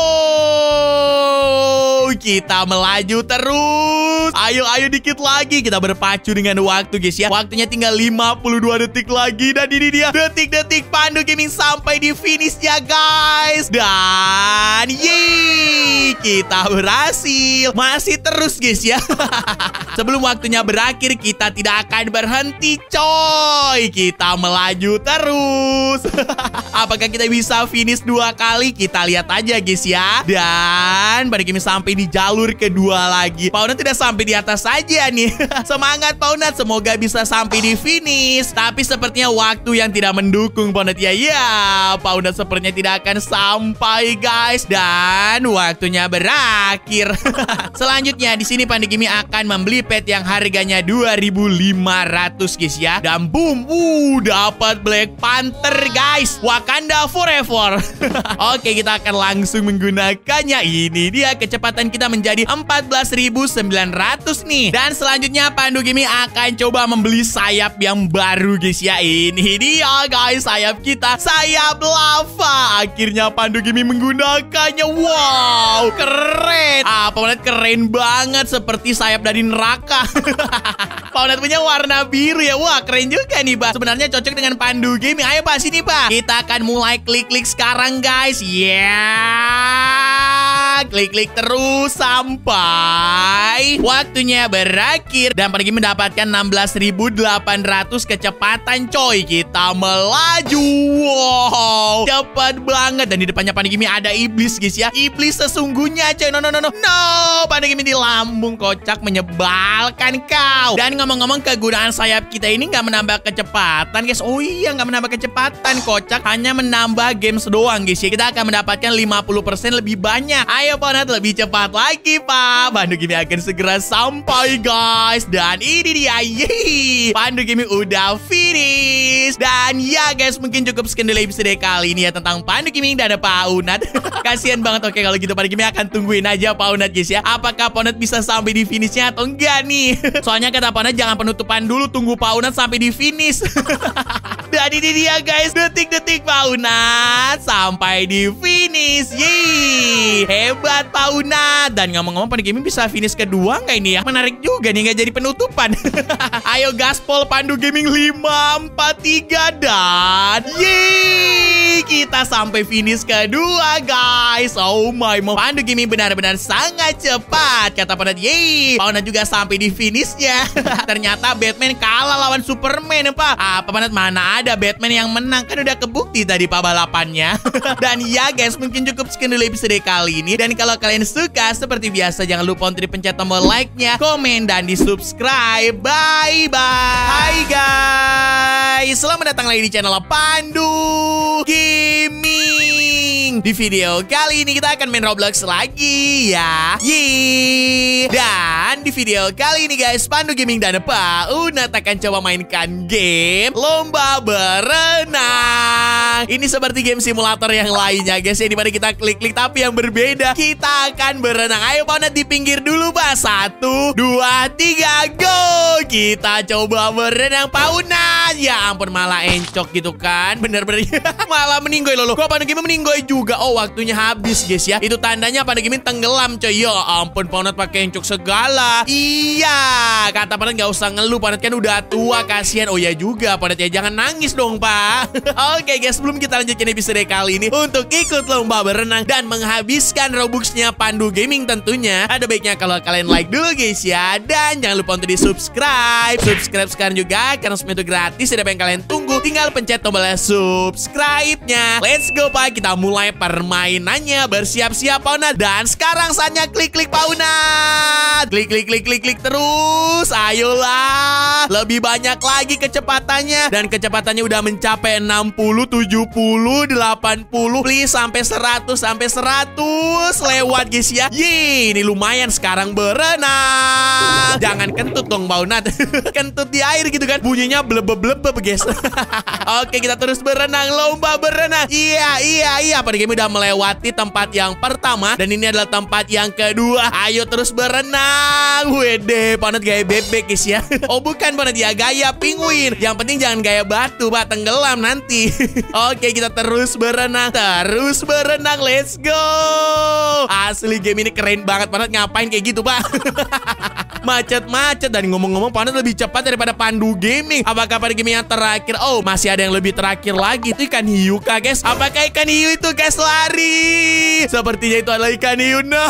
Kita melaju terus. Ayo, ayo dikit lagi. Kita berpacu dengan waktu guys ya. Waktunya tinggal 52 detik lagi. Dan ini dia detik-detik Pandu Gaming sampai di finish ya guys. Dan yeay, kita berhasil. Masih terus guys ya. Sebelum waktunya berakhir, kita tidak akan berhenti coy. Kita melaju terus. Apakah kita bisa finish dua kali? Kita lihat aja guys ya. Dan pada game sampai di jalur kedua lagi. Paunat tidak sampai di atas saja nih. Semangat Paunat, semoga bisa sampai di finish. Tapi sepertinya waktu yang tidak mendukung Paunat ya. Ya, Paunat sepertinya tidak akan sampai guys. Dan waktunya berakhir. Selanjutnya di sini Pandegimi akan membeli pet yang harganya 2500 guys ya. Dan boom, uh dapat Black Panther guys. Wakanda forever. Oke, kita akan langsung menggunakannya. Ini dia kecepatan kita menjadi 14.900 nih. Dan selanjutnya Pandu Gimi akan coba membeli sayap yang baru guys ya. Ini dia guys sayap kita. Sayap lava. Akhirnya Pandu Gimi menggunakannya. Wow, keren. Apa ah, keren banget seperti sayap dari neraka. Paunet punya warna biru ya. Wah, keren juga nih, Pak. Sebenarnya cocok dengan Pandu Gaming. Ayo, Pak, sini, Pak. Kita akan mulai klik-klik sekarang, guys. Ya. Yeah. Klik-klik terus sampai waktunya berakhir dan pergi mendapatkan 16.800 kecepatan coy. Kita melaju. Wow, cepat banget dan di depannya Pandigimi ada iblis guys ya. Iblis sesungguhnya coy. No no no no. No, Pandigimi di lambung kocak menyebalkan kau. Dan ngomong-ngomong kegunaan sayap kita ini nggak menambah kecepatan guys. Oh iya nggak menambah kecepatan kocak hanya menambah games doang guys ya. Kita akan mendapatkan 50% lebih banyak. Ayo Ponat lebih cepat lagi Pak. Pandu Gaming akan segera sampai guys. Dan ini dia. Yeay. Pandu Gaming udah finish. Dan ya guys mungkin cukup sekian dulu episode kali ini ya tentang Pandu Gaming dan Pak Unat. Kasian banget oke kalau gitu Pandu Gaming akan tungguin aja Pak Unat guys ya. Apakah Ponat bisa sampai di finishnya atau enggak nih? Soalnya kata Ponat jangan penutupan dulu tunggu Pak Unat sampai di finish. Dan ini dia guys, detik-detik Paunat sampai di finish. Yeay, hebat Paunat. Dan ngomong-ngomong Pandu Gaming bisa finish kedua nggak ini ya? Menarik juga nih nggak jadi penutupan. Ayo gaspol Pandu Gaming 5, 4, 3 dan yeay, kita sampai finish kedua guys. Oh my, mau Pandu Gaming benar-benar sangat cepat. Kata Paunat, yeay, Paunat juga sampai di finishnya. Ternyata Batman kalah lawan Superman, Pak. Apa Paunat mana ada Batman yang menang kan udah kebukti tadi pak balapannya dan ya guys mungkin cukup sekian dulu episode kali ini dan kalau kalian suka seperti biasa jangan lupa untuk dipencet tombol like nya komen dan di subscribe bye bye Hai guys selamat datang lagi di channel Pandu Gaming di video kali ini kita akan main Roblox lagi ya Yeay dan di video kali ini guys Pandu Gaming dan Pak Unat akan coba mainkan game lomba berenang. Ini seperti game simulator yang lainnya guys ya. Di mana kita klik-klik tapi yang berbeda. Kita akan berenang. Ayo Paunat di pinggir dulu bah. Satu, dua, tiga, go. Kita coba berenang Paunat. Ya ampun malah encok gitu kan. Bener-bener malah meninggoy loh. Pada game meninggoy juga. Oh waktunya habis guys ya. Itu tandanya pada game tenggelam coy. Ya ampun Paunat pakai encok segala. Iya. kata Panat nggak usah ngeluh. Panat kan udah tua, kasihan. Oh ya juga, Panat ya jangan nangis dong, Pak. Oke guys, sebelum kita lanjutkan episode kali ini untuk ikut lomba berenang dan menghabiskan Robuxnya Pandu Gaming tentunya, ada baiknya kalau kalian like dulu guys ya. Dan jangan lupa untuk di subscribe. Subscribe sekarang juga karena semua itu gratis. Ada apa yang kalian tunggu? Tinggal pencet tombol subscribe-nya. Let's go, Pak. Kita mulai permainannya. Bersiap-siap, Paunat. Dan sekarang saatnya klik-klik Paunat. Klik, klik, klik, klik, klik terus. Ayolah. Lebih banyak lagi kecepatannya. Dan kecepatannya udah mencapai 60, 70, 80. Please, sampai 100, sampai 100. Lewat, guys ya. Ini lumayan sekarang berenang. Jangan kentut dong, Paunat. kentut di air gitu kan. Bunyinya blebeb-blebeb, guys. Oke, kita terus berenang. Lomba berenang. Iya, iya, iya. Pada game udah melewati tempat yang pertama. Dan ini adalah tempat yang kedua. Ayo terus berenang. Wede, panet gaya bebek guys ya. Oh bukan panet ya, gaya penguin. Yang penting jangan gaya batu, pak. Tenggelam nanti. Oke, kita terus berenang. Terus berenang. Let's go. Asli game ini keren banget. Panet ngapain kayak gitu, pak? Macet-macet. Dan ngomong-ngomong, panet lebih cepat daripada Pandu Gaming. Apakah pada game yang terakhir? Oh, masih ada yang lebih terakhir lagi. Itu ikan hiu kah, guys? Apakah ikan hiu itu, guys, lari? Sepertinya itu adalah ikan hiu. No.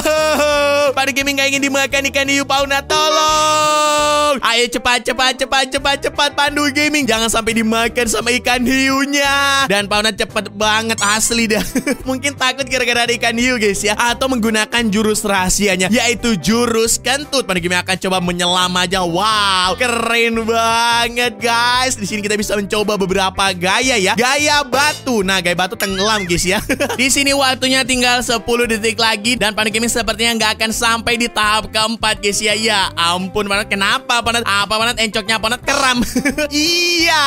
Pada gaming gak ingin dimakan ikan hiu, Pauna. Tolong. Ayo cepat, cepat, cepat, cepat, cepat. Pandu Gaming. Jangan sampai dimakan sama ikan hiunya. Dan Pauna cepet banget asli dah. Mungkin takut gara-gara ada ikan hiu, guys ya. Atau menggunakan jurus rahasianya. Yaitu jurus kentut. Pada gaming akan menyelam aja. Wow, keren banget, guys. Di sini kita bisa mencoba beberapa gaya ya. Gaya batu. Nah, gaya batu tenggelam, guys ya. di sini waktunya tinggal 10 detik lagi dan Panik Gaming sepertinya nggak akan sampai di tahap keempat, guys ya. Ya, ampun banget. Kenapa, Panet? Apa Panet encoknya Panet keram? iya,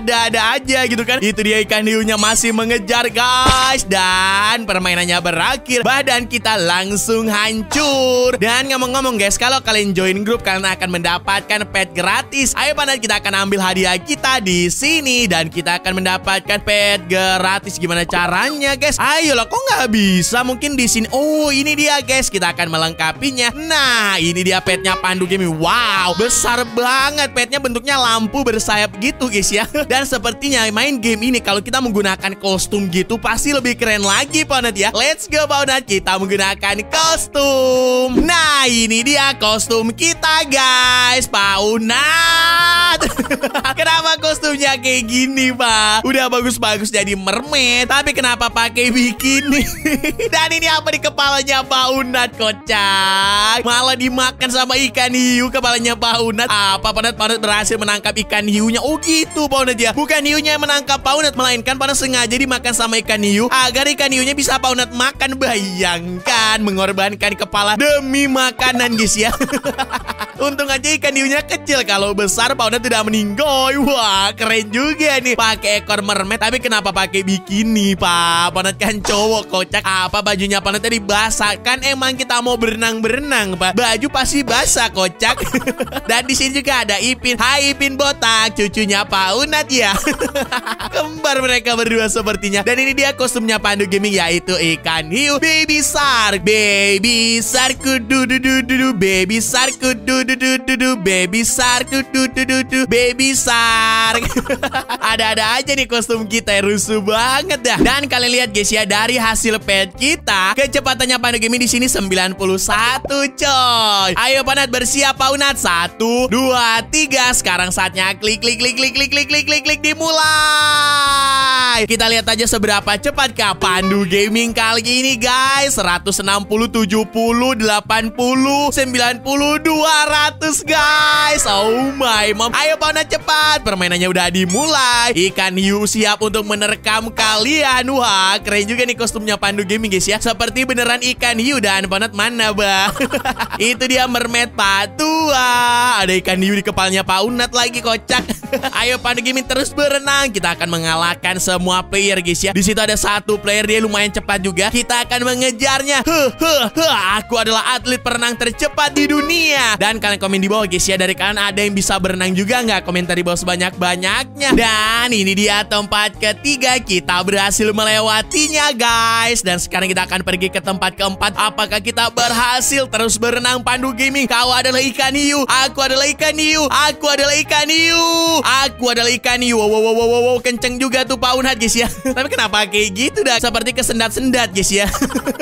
ada-ada aja gitu kan. Itu dia ikan hiunya masih mengejar, guys. Dan permainannya berakhir. Badan kita langsung hancur. Dan ngomong-ngomong, guys, kalau kalian join grup kalian akan mendapatkan pet gratis. Ayo Panet, kita akan ambil hadiah kita di sini dan kita akan mendapatkan pet gratis. Gimana caranya, guys? Ayolah, kok nggak bisa? Mungkin di sini. Oh, ini dia, guys. Kita akan melengkapinya. Nah, ini dia petnya Pandu Gaming. Wow, besar banget. Petnya bentuknya lampu bersayap gitu, guys ya. Dan sepertinya main game ini kalau kita menggunakan kostum gitu pasti lebih keren lagi, Panet ya. Let's go, Panet. Kita menggunakan kostum. Nah, ini dia kostum guys. Paunat. Kenapa kostumnya kayak gini, Pak? Udah bagus-bagus jadi mermaid, tapi kenapa pakai bikini? Dan ini apa di kepalanya Pak Unat kocak? Malah dimakan sama ikan hiu kepalanya Pak Unat. Apa Pak Unat, Pak Unat berhasil menangkap ikan hiunya? Oh gitu Pak Unat ya. Bukan hiunya yang menangkap Pak Unat, melainkan Pak Unat sengaja dimakan sama ikan hiu agar ikan hiunya bisa Pak Unat makan. Bayangkan mengorbankan kepala demi makanan guys ya. Untung aja ikan hiunya kecil. Kalau besar Unat tidak meninggoy. Wah, keren juga nih. Pakai ekor mermaid tapi kenapa pakai bikini, Pak? Panat kan cowok kocak. Apa bajunya Panat tadi basah? Kan emang kita mau berenang-berenang, Pak. Baju pasti basah, kocak. Dan di sini juga ada Ipin. Hai Ipin botak, cucunya Pak Unat ya. Kembar mereka berdua sepertinya. Dan ini dia kostumnya Pandu Gaming yaitu ikan hiu baby shark. Baby shark du du du baby shark kudu du du du du baby shark kudu du du du baby shark. Ada-ada aja nih kostum kita yang rusuh banget dah. Dan kalian lihat guys ya dari hasil pet kita, kecepatannya Pandu Gaming di sini 91 coy. Ayo Panat bersiap Paunat. Satu, dua, tiga. Sekarang saatnya klik klik klik klik klik klik klik klik klik dimulai. Kita lihat aja seberapa cepat kah Pandu Gaming kali ini guys. 160, 70, 80, 90, 200 guys. Oh my mom. Ayo Paunat cepat. Permainannya udah dimulai. Ikan hiu siap untuk menerkam kalian. Wah, keren juga nih kostumnya Pandu Gaming guys ya. Seperti beneran ikan hiu dan Paunat mana, Bang? Itu dia mermaid patua. Ada ikan hiu di kepalanya Pak Unat lagi kocak. Ayo Pandu Gaming terus berenang. Kita akan mengalahkan semua player guys ya. Di situ ada satu player dia lumayan cepat juga. Kita akan mengejarnya. Huh. Aku adalah atlet perenang tercepat di dunia. Dan kalian komen di bawah guys ya dari kalian ada yang bisa berenang juga nggak? Komentar di bawah sebanyak-banyaknya. Dan ini dia tempat ketiga kita berhasil melewatinya guys. Dan sekarang kita akan pergi ke tempat keempat. Apakah kita berhasil terus berenang Pandu Gaming? Kau adalah ikan hiu. Aku adalah ikan hiu. Aku adalah ikan hiu. Aku adalah ikan hiu. Wow, wow, wow, wow, wow. kenceng juga tuh Pak Unhad guys ya. Tapi kenapa kayak gitu dah? Seperti kesendat-sendat guys ya.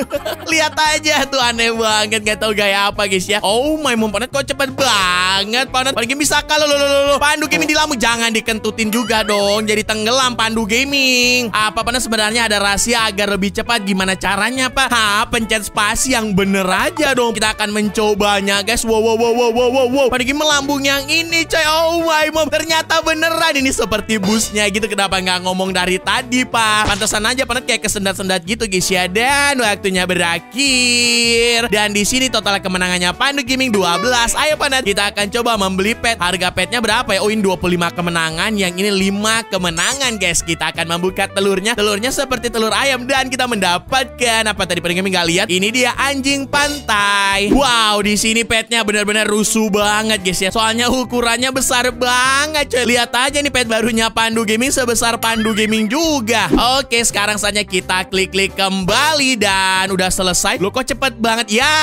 Lihat aja tuh aneh banget Gak tau gaya apa guys ya Oh my mom Panet kok cepet banget Panet Paling bisa kalau lo, lo, lo, Pandu gaming di lampu Jangan dikentutin juga dong. Jadi tenggelam Pandu gaming. Apa Panet sebenarnya ada rahasia agar lebih cepat? Gimana caranya Pak? Ha pencet spasi yang bener aja dong. Kita akan mencobanya guys. Wow wow wow wow wow wow. Pandu gaming melambung yang ini coy. Oh my mom Ternyata beneran Ini seperti busnya gitu. Kenapa nggak ngomong dari tadi Pak? Pantesan aja Panet kayak kesendat-sendat gitu guys ya. Dan waktunya berakhir. Dan di sini total kemenangannya Pandu Gaming 12. Ayo Panat, kita akan coba membeli pet. Harga petnya berapa ya? Oh ini 25 kemenangan, yang ini 5 kemenangan guys. Kita akan membuka telurnya. Telurnya seperti telur ayam dan kita mendapatkan apa tadi Gaming gak lihat? Ini dia anjing pantai. Wow, di sini petnya benar-benar rusuh banget guys ya. Soalnya ukurannya besar banget coy. Lihat aja nih pet barunya Pandu Gaming sebesar Pandu Gaming juga. Oke, sekarang saja kita klik-klik kembali dan udah selesai selesai Lo kok cepet banget Ya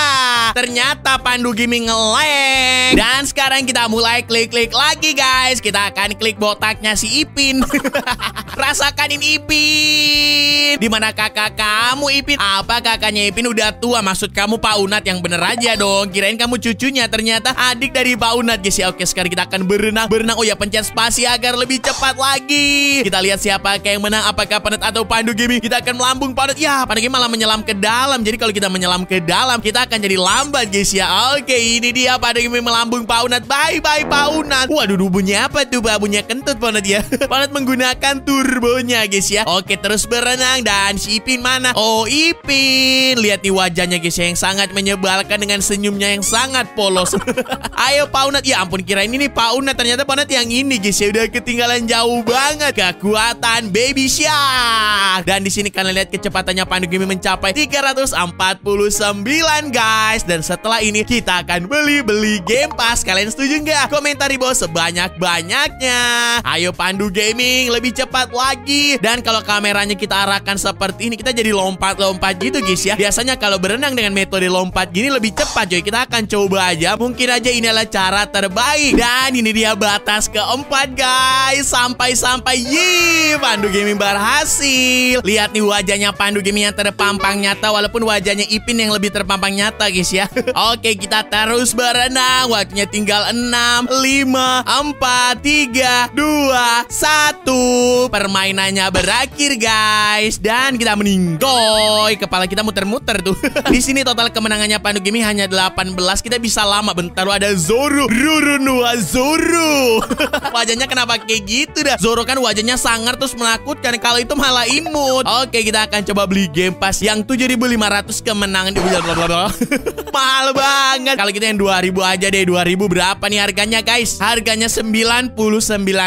Ternyata Pandu Gaming ngeleng Dan sekarang kita mulai klik-klik lagi guys. Kita akan klik botaknya si Ipin. Rasakan ini Ipin. Di mana kakak kamu Ipin? Apa kakaknya Ipin udah tua? Maksud kamu Pak Unat yang bener aja dong. Kirain kamu cucunya Ternyata adik dari Pak Unat. Guys ya Oke sekarang kita akan berenang Berenang Oh ya pencet spasi agar lebih cepat lagi. Kita lihat siapa yang menang. Apakah Panet atau Pandu Gaming? Kita akan melambung Panet Ya Pandu Gaming malah menyelam ke dalam. Jadi kalau kita menyelam ke dalam, kita akan jadi lambat guys ya. Oke, ini dia pada yang melambung Paunat. Bye-bye Paunat. Waduh, bunyi apa tuh, Pak? Bunyi kentut Paunat ya. Paunat menggunakan turbonya guys ya. Oke, terus berenang. Dan si Ipin mana? Oh, Ipin. Lihat nih wajahnya guys ya, yang sangat menyebalkan dengan senyumnya yang sangat polos. Ayo Paunat. Ya ampun, kira ini nih Paunat. Ternyata Paunat yang ini guys ya. Udah ketinggalan jauh banget. Kekuatan Baby Shark. Dan di sini kalian lihat kecepatannya Pandu Gimi mencapai 300 49 guys Dan setelah ini kita akan beli-beli Game Pass. Kalian setuju nggak? Komentar di bawah sebanyak-banyaknya. Ayo Pandu Gaming lebih cepat lagi. Dan kalau kameranya kita arahkan seperti ini Kita jadi lompat-lompat gitu guys ya. Biasanya kalau berenang dengan metode lompat gini lebih cepat coy. Kita akan coba aja. Mungkin aja ini adalah cara terbaik. Dan ini dia batas keempat guys. Sampai-sampai Yee Pandu Gaming berhasil. Lihat nih wajahnya Pandu Gaming yang terpampang nyata Walaupun wajahnya Ipin yang lebih terpampang nyata guys ya. Oke kita terus berenang Waktunya tinggal 6 5 4 3 2 1 Permainannya berakhir guys. Dan kita meninggoy. Kepala kita muter-muter tuh. Di sini total kemenangannya Pandu Gaming hanya 18 Kita bisa lama. Bentar ada Zoro Rurunua Zoro Wajahnya kenapa kayak gitu dah? Zoro kan wajahnya sangar terus menakutkan. Kalau itu malah imut. Oke kita akan coba beli game pass yang 7500 kemenangan. Di Mahal banget. Kalau kita yang 2000 aja deh. 2000 berapa nih harganya guys? Harganya 99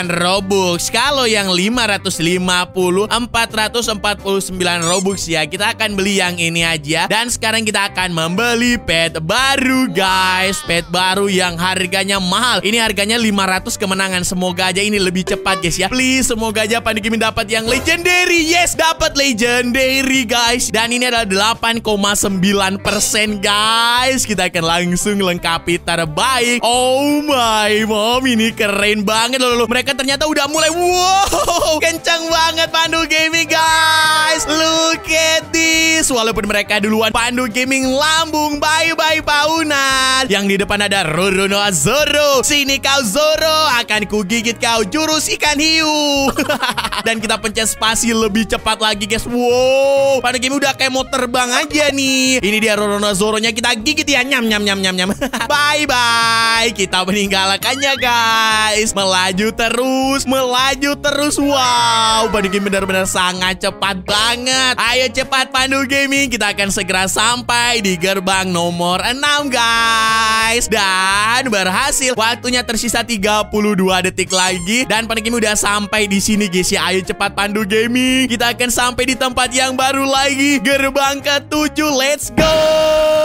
Robux. Kalau yang 550 449 Robux ya. Kita akan beli yang ini aja. Dan sekarang kita akan membeli pet baru guys. Pet baru yang harganya mahal. Ini harganya 500 kemenangan. Semoga aja ini lebih cepat guys ya. Please semoga aja Pandi Gaming dapat yang legendary. Yes, dapat legendary guys. Dan ini adalah 8,9 9% guys Kita akan langsung lengkapi terbaik. Oh my mom Ini keren banget loh, loh. Mereka ternyata udah mulai Wow Kencang banget Pandu Gaming guys. Look at this. Walaupun mereka duluan Pandu Gaming lambung Bye-bye Paunan. Yang di depan ada Roro Noah Zoro. Sini kau Zoro Akan kugigit kau jurus ikan hiu. Dan kita pencet spasi lebih cepat lagi guys. Wow Pandu Gaming udah kayak mau terbang aja nih. Ini dia Zoronya. Kita gigit ya. Nyam nyam nyam nyam nyam. bye bye. Kita meninggalkannya guys. Melaju terus, melaju terus. Wow, Pandu Gaming benar-benar sangat cepat banget. Ayo cepat Pandu Gaming. Kita akan segera sampai di gerbang nomor 6 guys. Dan berhasil. Waktunya tersisa 32 detik lagi dan Pandu Gaming udah sampai di sini guys ya. Ayo cepat Pandu Gaming. Kita akan sampai di tempat yang baru lagi. Gerbang ke-7. Let's go!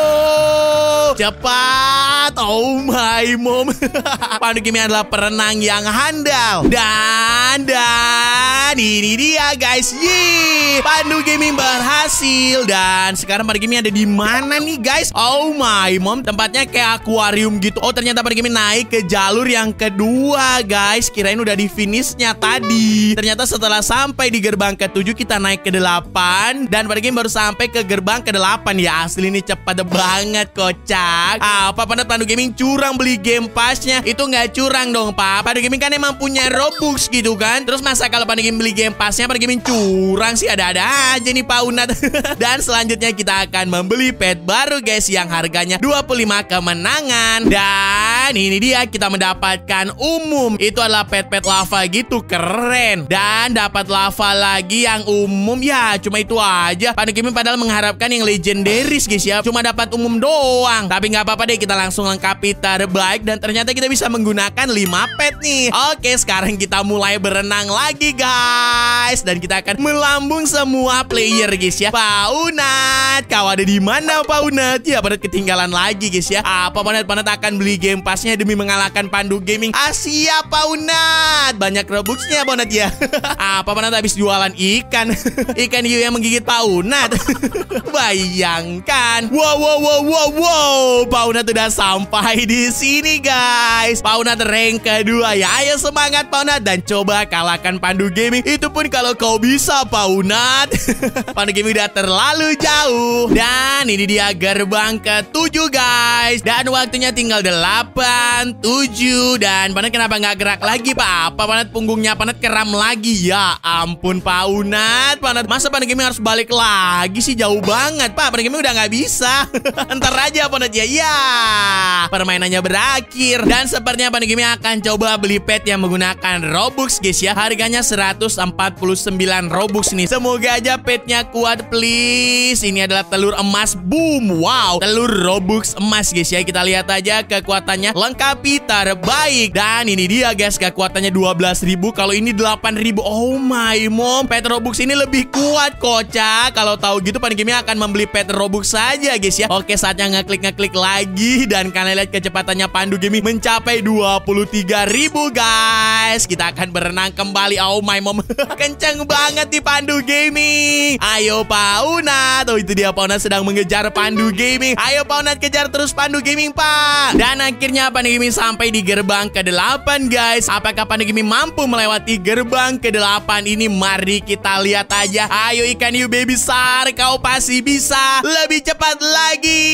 Cepat. Oh my mom. Pandu Gaming adalah perenang yang handal. Dan, dan ini dia guys. Yeay. Pandu Gaming berhasil. Dan sekarang Pandu Gaming ada di mana nih guys? Oh my mom. Tempatnya kayak akuarium gitu. Oh ternyata Pandu Gaming naik ke jalur yang kedua guys. Kirain udah di finishnya tadi. Ternyata setelah sampai di gerbang ke-7 kita naik ke 8. Dan Pandu Gaming baru sampai ke gerbang ke-8 ya. Asli ini cepat banget kocak. Apa Pandu Gaming curang beli game passnya? Itu nggak curang dong pak. Pandu Gaming kan emang punya Robux gitu kan. Terus masa kalau Pandu Gaming beli game passnya Pandu Gaming curang sih ada-ada aja nih Pak Unat. Dan selanjutnya kita akan membeli pet baru guys yang harganya 25 kemenangan. Dan ini dia kita mendapatkan umum. Itu adalah pet-pet lava gitu keren. Dan dapat lava lagi yang umum ya cuma itu aja. Pandu Gaming padahal mengharapkan yang legendaris guys ya. Cuma dapat umum doang. Tapi nggak apa-apa deh kita langsung lengkapi terbaik dan ternyata kita bisa menggunakan 5 pet nih. Oke, sekarang kita mulai berenang lagi guys dan kita akan melambung semua player guys ya. Pak Unat, kau ada di mana Pak Unat? Ya, pada ketinggalan lagi guys ya. Apa Pak Unat? Pak Unat akan beli game passnya demi mengalahkan Pandu Gaming. Ah, siap Pak Unat. Banyak robuxnya Pak Unat ya. Apa Pak Unat habis jualan ikan? ikan hiu yang menggigit Pak Unat. Bayangkan. Wow, wow, wow, wow, wow. Pak Unat udah sampai di sini guys. Pak Unat rank kedua ya. Ayo semangat Pak Unat dan coba kalahkan Pandu Gaming. Itu pun kalau kau bisa Pak Unat. Pandu Gaming udah terlalu jauh. Dan ini dia gerbang ke-7 guys. Dan waktunya tinggal 8, 7 dan Panat kenapa nggak gerak lagi Pak? Apa Panat punggungnya Panat keram lagi? Ya ampun Pak Unat. Panat masa Panat Gaming harus balik lagi sih jauh banget Pak. Panat Gaming udah nggak bisa. Ntar aja Panat ya. Ya permainannya berakhir. Dan sepertinya Gaming akan coba beli pet yang menggunakan Robux guys ya. Harganya 149 Robux nih. Semoga aja petnya kuat please. Ini adalah telur emas. Boom. Wow. Telur Robux emas guys ya. Kita lihat aja kekuatannya lengkapi terbaik. Dan ini dia guys kekuatannya 12.000. Kalau ini 8.000. Oh my mom. Pet Robux ini lebih kuat kocak. Kalau tahu gitu Pan Gaming akan membeli pet Robux saja guys ya. Oke saatnya ngeklik-ngeklik lagi. Dan kalian lihat kecepatannya Pandu Gaming mencapai 23.000 guys. Kita akan berenang kembali. Oh my mom. Kenceng banget di Pandu Gaming. Ayo Pak Unat. Oh itu dia Pak Unat sedang mengejar Pandu Gaming. Ayo Pak Unat kejar terus Pandu Gaming Pak. Dan akhirnya Pandu Gaming sampai di gerbang ke-8 guys. Apakah Pandu Gaming mampu melewati gerbang ke-8 ini? Mari kita lihat aja. Ayo ikan hiu baby sar. Kau pasti bisa. Lebih cepat lagi.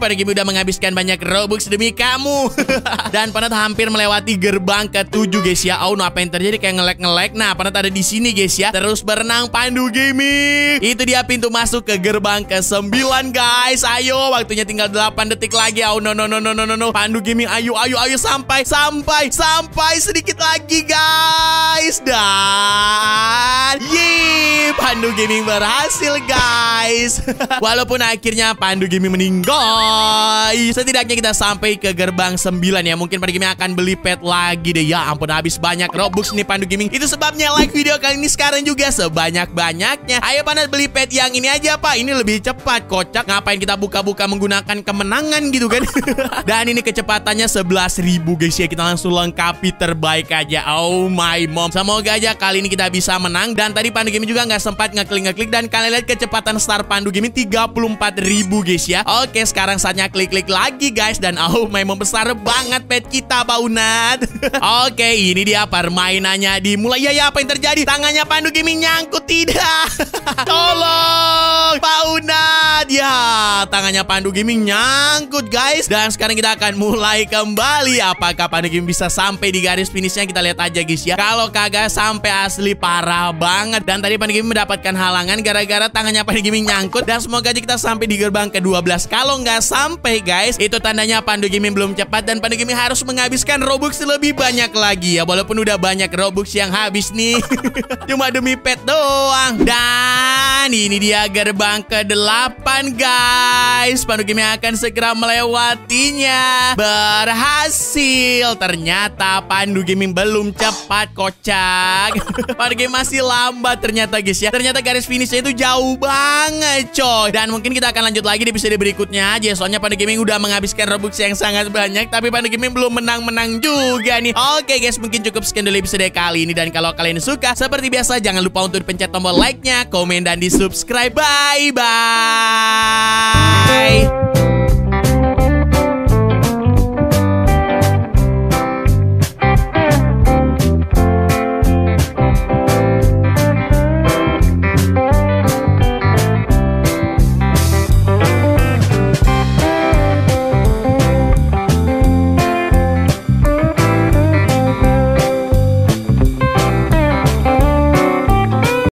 Pandu Gaming udah menghabiskan banyak Robux demi kamu. Dan Panat hampir melewati gerbang ke-7 guys ya. Oh no apa yang terjadi kayak ngelek-ngelek. Nah Panat ada di sini guys ya. Terus berenang Pandu Gaming. Itu dia pintu masuk ke gerbang ke-9 guys. Ayo waktunya tinggal 8 detik lagi. Oh no no no no no no no. Pandu Gaming ayo ayo ayo sampai sampai sampai sedikit lagi guys. Dan Yeay Pandu Gaming berhasil guys. Walaupun akhirnya Pandu Gaming meninggal. Setidaknya kita sampai ke gerbang 9 ya. Mungkin Pandu Gaming akan beli pet lagi deh. Ya ampun habis banyak Robux nih Pandu Gaming. Itu sebabnya like video kali ini sekarang juga sebanyak-banyaknya. Ayo Pandu beli pet yang ini aja Pak. Ini lebih cepat kocak. Ngapain kita buka-buka menggunakan kemenangan gitu kan. Dan ini kecepatannya 11.000 guys ya. Kita langsung lengkapi terbaik aja. Oh my mom. Semoga aja kali ini kita bisa menang. Dan tadi Pandu Gaming juga nggak sempat ngeklik-ngeklik. Dan kalian lihat kecepatan start Pandu Gaming 34.000 guys ya. Oke sekarang saatnya klik-klik lagi guys. Dan oh my mom besar banget pet kita Pak Unat. Oke ini dia permainannya dimulai. Ya ya apa yang terjadi? Tangannya Pandu Gaming nyangkut tidak. Tolong Pak Unat. Ya tangannya Pandu Gaming nyangkut guys. Dan sekarang kita akan mulai kembali. Apakah Pandu Gaming bisa sampai di garis finishnya? Kita lihat aja guys ya. Kalau kagak sampai asli parah banget. Dan tadi Pandu Gaming mendapatkan halangan gara-gara tangannya Pandu Gaming nyangkut. Dan semoga aja kita sampai di gerbang ke-12. Kalau nggak sampai guys, itu tandanya Pandu Gaming belum cepat. Dan Pandu Gaming harus menghabiskan Robux lebih banyak lagi ya. Walaupun udah banyak Robux yang habis nih. Cuma demi pet doang. Dan Dan ini dia gerbang ke-8 guys. Pandu Gaming akan segera melewatinya. Berhasil. Ternyata Pandu Gaming belum cepat kocak. Pandu Gaming masih lambat ternyata guys ya. Ternyata garis finishnya itu jauh banget coy. Dan mungkin kita akan lanjut lagi di episode berikutnya aja. Soalnya Pandu Gaming udah menghabiskan Robux yang sangat banyak. Tapi Pandu Gaming belum menang-menang juga nih. Oke guys mungkin cukup sekian dulu episode kali ini. Dan kalau kalian suka seperti biasa jangan lupa untuk pencet tombol like-nya, komen, dan di subscribe. Bye-bye.